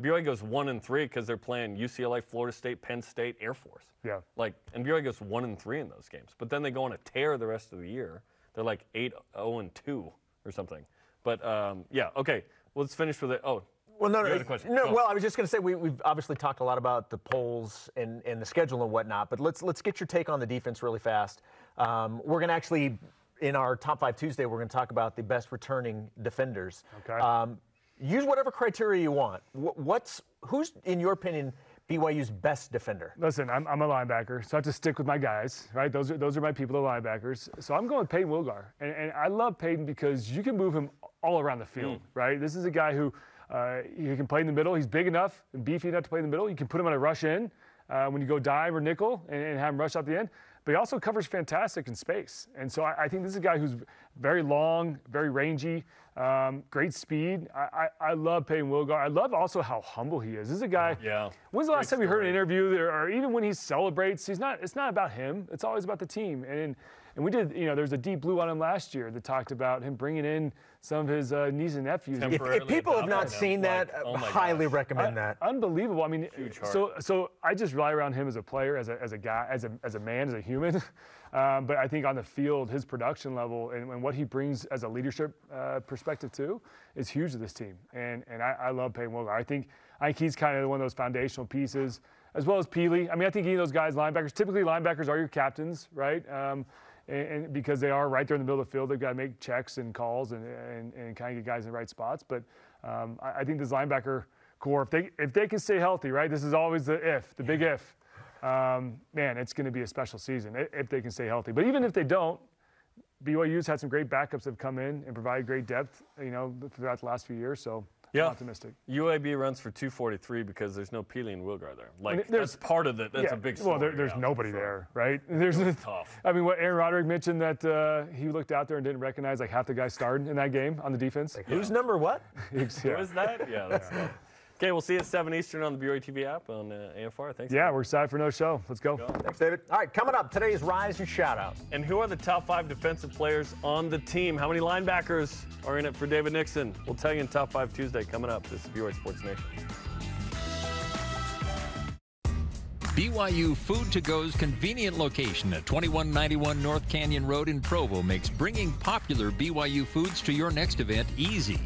BYU goes one and three because they're playing UCLA, Florida State, Penn State, Air Force. Yeah. Like, and BYU goes one and three in those games. But then they go on a tear the rest of the year. They're like eight, zero, oh, and two or something. But um, yeah, okay. Well, let's finish with it. Oh, well, no, no, no. Well, I was just going to say we, have obviously talked a lot about the polls and, and the schedule and whatnot, but let's let's get your take on the defense really fast. Um, we're going to actually in our top five Tuesday, we're going to talk about the best returning defenders. Okay. Um, use whatever criteria you want. What's who's in your opinion BYU's best defender? Listen, I'm, I'm a linebacker, so I have to stick with my guys, right? Those are those are my people, the linebackers. So I'm going with Payton Wilgar, and, and I love Payton because you can move him all around the field, mm. right? This is a guy who uh, he can play in the middle. He's big enough and beefy enough to play in the middle. You can put him on a rush in uh, when you go dime or nickel and, and have him rush out the end but he also covers fantastic in space. And so I, I think this is a guy who's very long, very rangy, um, great speed. I, I, I, love Payton Wilgar. I love also how humble he is. This is a guy. Yeah. When's the last time you heard an interview, there, or even when he celebrates? He's not. It's not about him. It's always about the team. And and we did. You know, there's a deep blue on him last year that talked about him bringing in some of his uh, nieces and nephews. If, if people have not seen that, like, oh highly gosh. recommend that. unbelievable. I mean, so so I just rely around him as a player, as a, as a guy, as a, as a man, as a human. Um, but I think on the field, his production level and, and what he brings as a leadership uh, perspective too is huge to this team. And and I, I love Payton Wilgar. I think I think he's kind of one of those foundational pieces, as well as Pili. I mean, I think any of those guys, linebackers, typically linebackers are your captains, right? Um, and, and, because they are right there in the middle of the field, they've got to make checks and calls and, and, and kind of get guys in the right spots. But um, I, I, think this linebacker core, if they if they can stay healthy, right? This is always the if, the big if. Um, man, it's going to be a special season if they can stay healthy. But even if they don't, BYU's had some great backups that have come in and provided great depth, you know, throughout the last few years. So yeah. optimistic. UAB runs for 243 because there's no Pili and Wilgar there. Like I mean, that's part of it. That's yeah, a big. Story, well, there, there's yeah, nobody there, right? There's tough. I mean, what Aaron Roderick mentioned that uh, he looked out there and didn't recognize like half the guys starting in that game on the defense. Like, who's number what? Who is that? Yeah, that's tough. Okay, we'll see you at 7 Eastern on the BYU TV app on uh, AFR. Thanks. Yeah, we're excited for no show. Let's go. go. Thanks, David. All right, coming up, today's Rise and Shoutout. And who are the top five defensive players on the team? How many linebackers are in it for David Nixon? We'll tell you in Top 5 Tuesday coming up. This is BYU Sports Nation. BYU Food to Go's convenient location at 2191 North Canyon Road in Provo makes bringing popular BYU foods to your next event easy.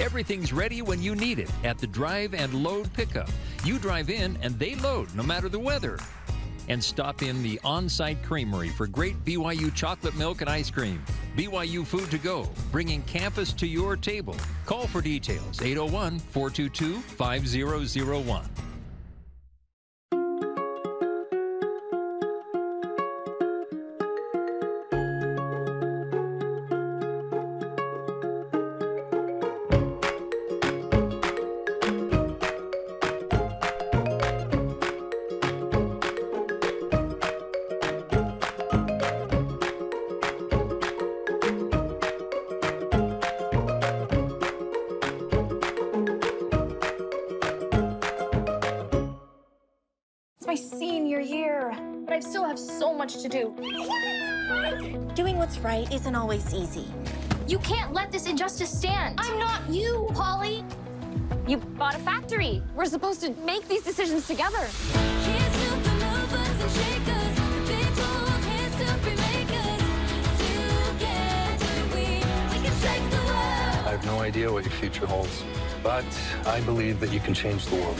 Everything's ready when you need it at the drive and load pickup. You drive in and they load no matter the weather. And stop in the on site creamery for great BYU chocolate milk and ice cream. BYU Food to Go, bringing campus to your table. Call for details 801 422 5001. Always easy. You can't let this injustice stand. I'm not you, Polly. You bought a factory. We're supposed to make these decisions together. I have no idea what your future holds, but I believe that you can change the world.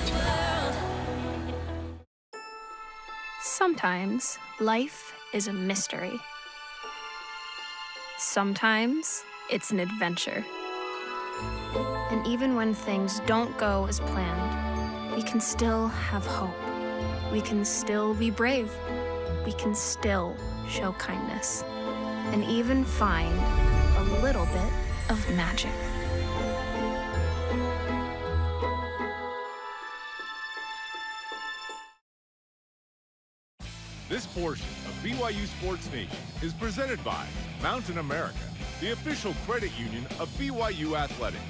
Sometimes life is a mystery. Sometimes it's an adventure. And even when things don't go as planned, we can still have hope. We can still be brave. We can still show kindness. And even find a little bit of magic. This portion BYU Sports Nation is presented by Mountain America, the official credit union of BYU Athletics.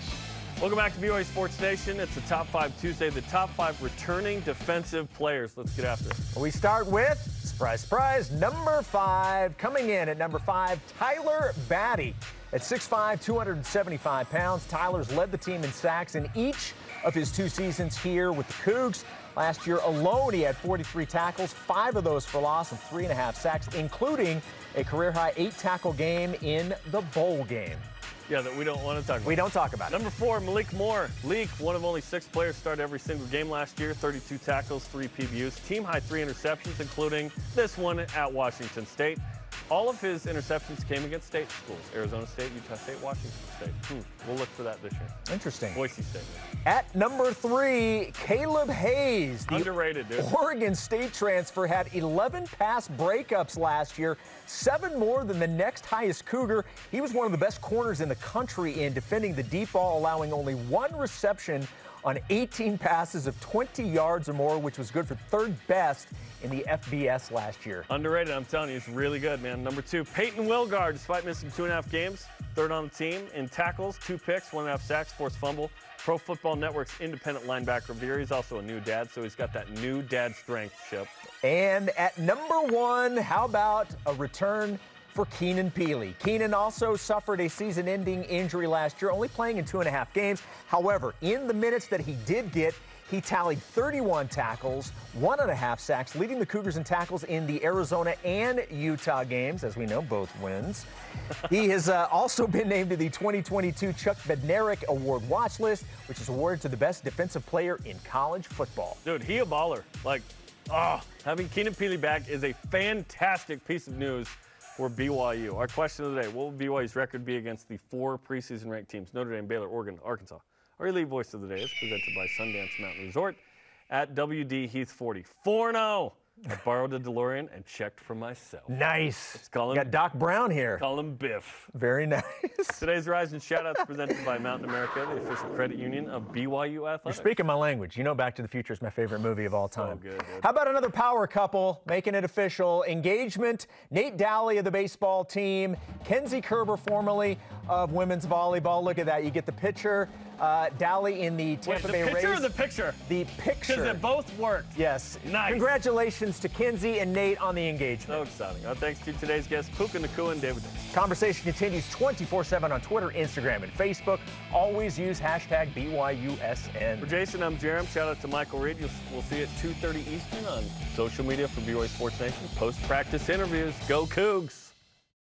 Welcome back to BYU Sports Nation. It's the Top 5 Tuesday, the top five returning defensive players. Let's get after it. We start with, surprise, surprise, number five. Coming in at number five, Tyler Batty. At 6'5", 275 pounds, Tyler's led the team in sacks in each of his two seasons here with the Cougs. Last year alone, he had 43 tackles, five of those for loss, and three and a half sacks, including a career-high eight-tackle game in the bowl game. Yeah, that we don't want to talk about. We don't talk about it. Number four, Malik Moore. Leak, one of only six players start every single game last year. 32 tackles, three PBUs, team high three interceptions, including this one at Washington State. All of his interceptions came against state schools Arizona State, Utah State, Washington State. Hmm. We'll look for that this year. Interesting. Boise State. At number three, Kaleb Hayes. The Underrated, dude. Oregon State transfer had 11 pass breakups last year, seven more than the next highest Cougar. He was one of the best corners in the country in defending the deep ball, allowing only one reception on 18 passes of 20 yards or more, which was good for third best in the FBS last year. Underrated, I'm telling you, he's really good, man. Number two, Payton Wilgar, despite missing two and a half games, third on the team in tackles, two picks, one and a half sacks, forced fumble. Pro Football Network's independent linebacker of the year. He's also a new dad, so he's got that new dad strength, Chip. And at number one, how about a return for Keenan Pili. Keenan also suffered a season ending injury last year, only playing in two and a half games. However, in the minutes that he did get, he tallied 31 tackles, one and a half sacks, leading the Cougars in tackles in the Arizona and Utah games, as we know, both wins. he has uh, also been named to the 2022 Chuck Bednarik Award watch list, which is awarded to the best defensive player in college football. Dude, he a baller. Like, oh, having Keenan Pili back is a fantastic piece of news for BYU. Our question of the day, what will BYU's record be against the four preseason ranked teams, Notre Dame, Baylor, Oregon, Arkansas? Our elite voice of the day is presented by Sundance Mountain Resort at WD Heath 40. 4 0. I borrowed a DeLorean and checked for myself. Nice. Let's call him. Got Doc Brown here. Call him Biff. Very nice. Today's Rise and Shoutouts presented by Mountain America, the official credit union of BYU Athletics. You're speaking my language. You know Back to the Future is my favorite movie of all time. Good, dude. How about another power couple making it official? Engagement. Nate Dally of the baseball team. Kenzie Kerber, formerly of women's volleyball. Look at that. You get the picture. Uh, Dally in the Tampa Wait, the Bay picture Rays. or the picture? The picture. Because they both worked. Yes. Nice. Congratulations to Kenzie and Nate on the engagement. So exciting. Our thanks to today's guests, Puka Nacua and David. Conversation continues 24-7 on Twitter, Instagram, and Facebook. Always use hashtag BYUSN. For Jason, I'm Jarom. Shout out to Michael Reed. We'll see you at 2.30 Eastern on social media for BYU Sports Nation. Post-practice interviews. Go Cougs.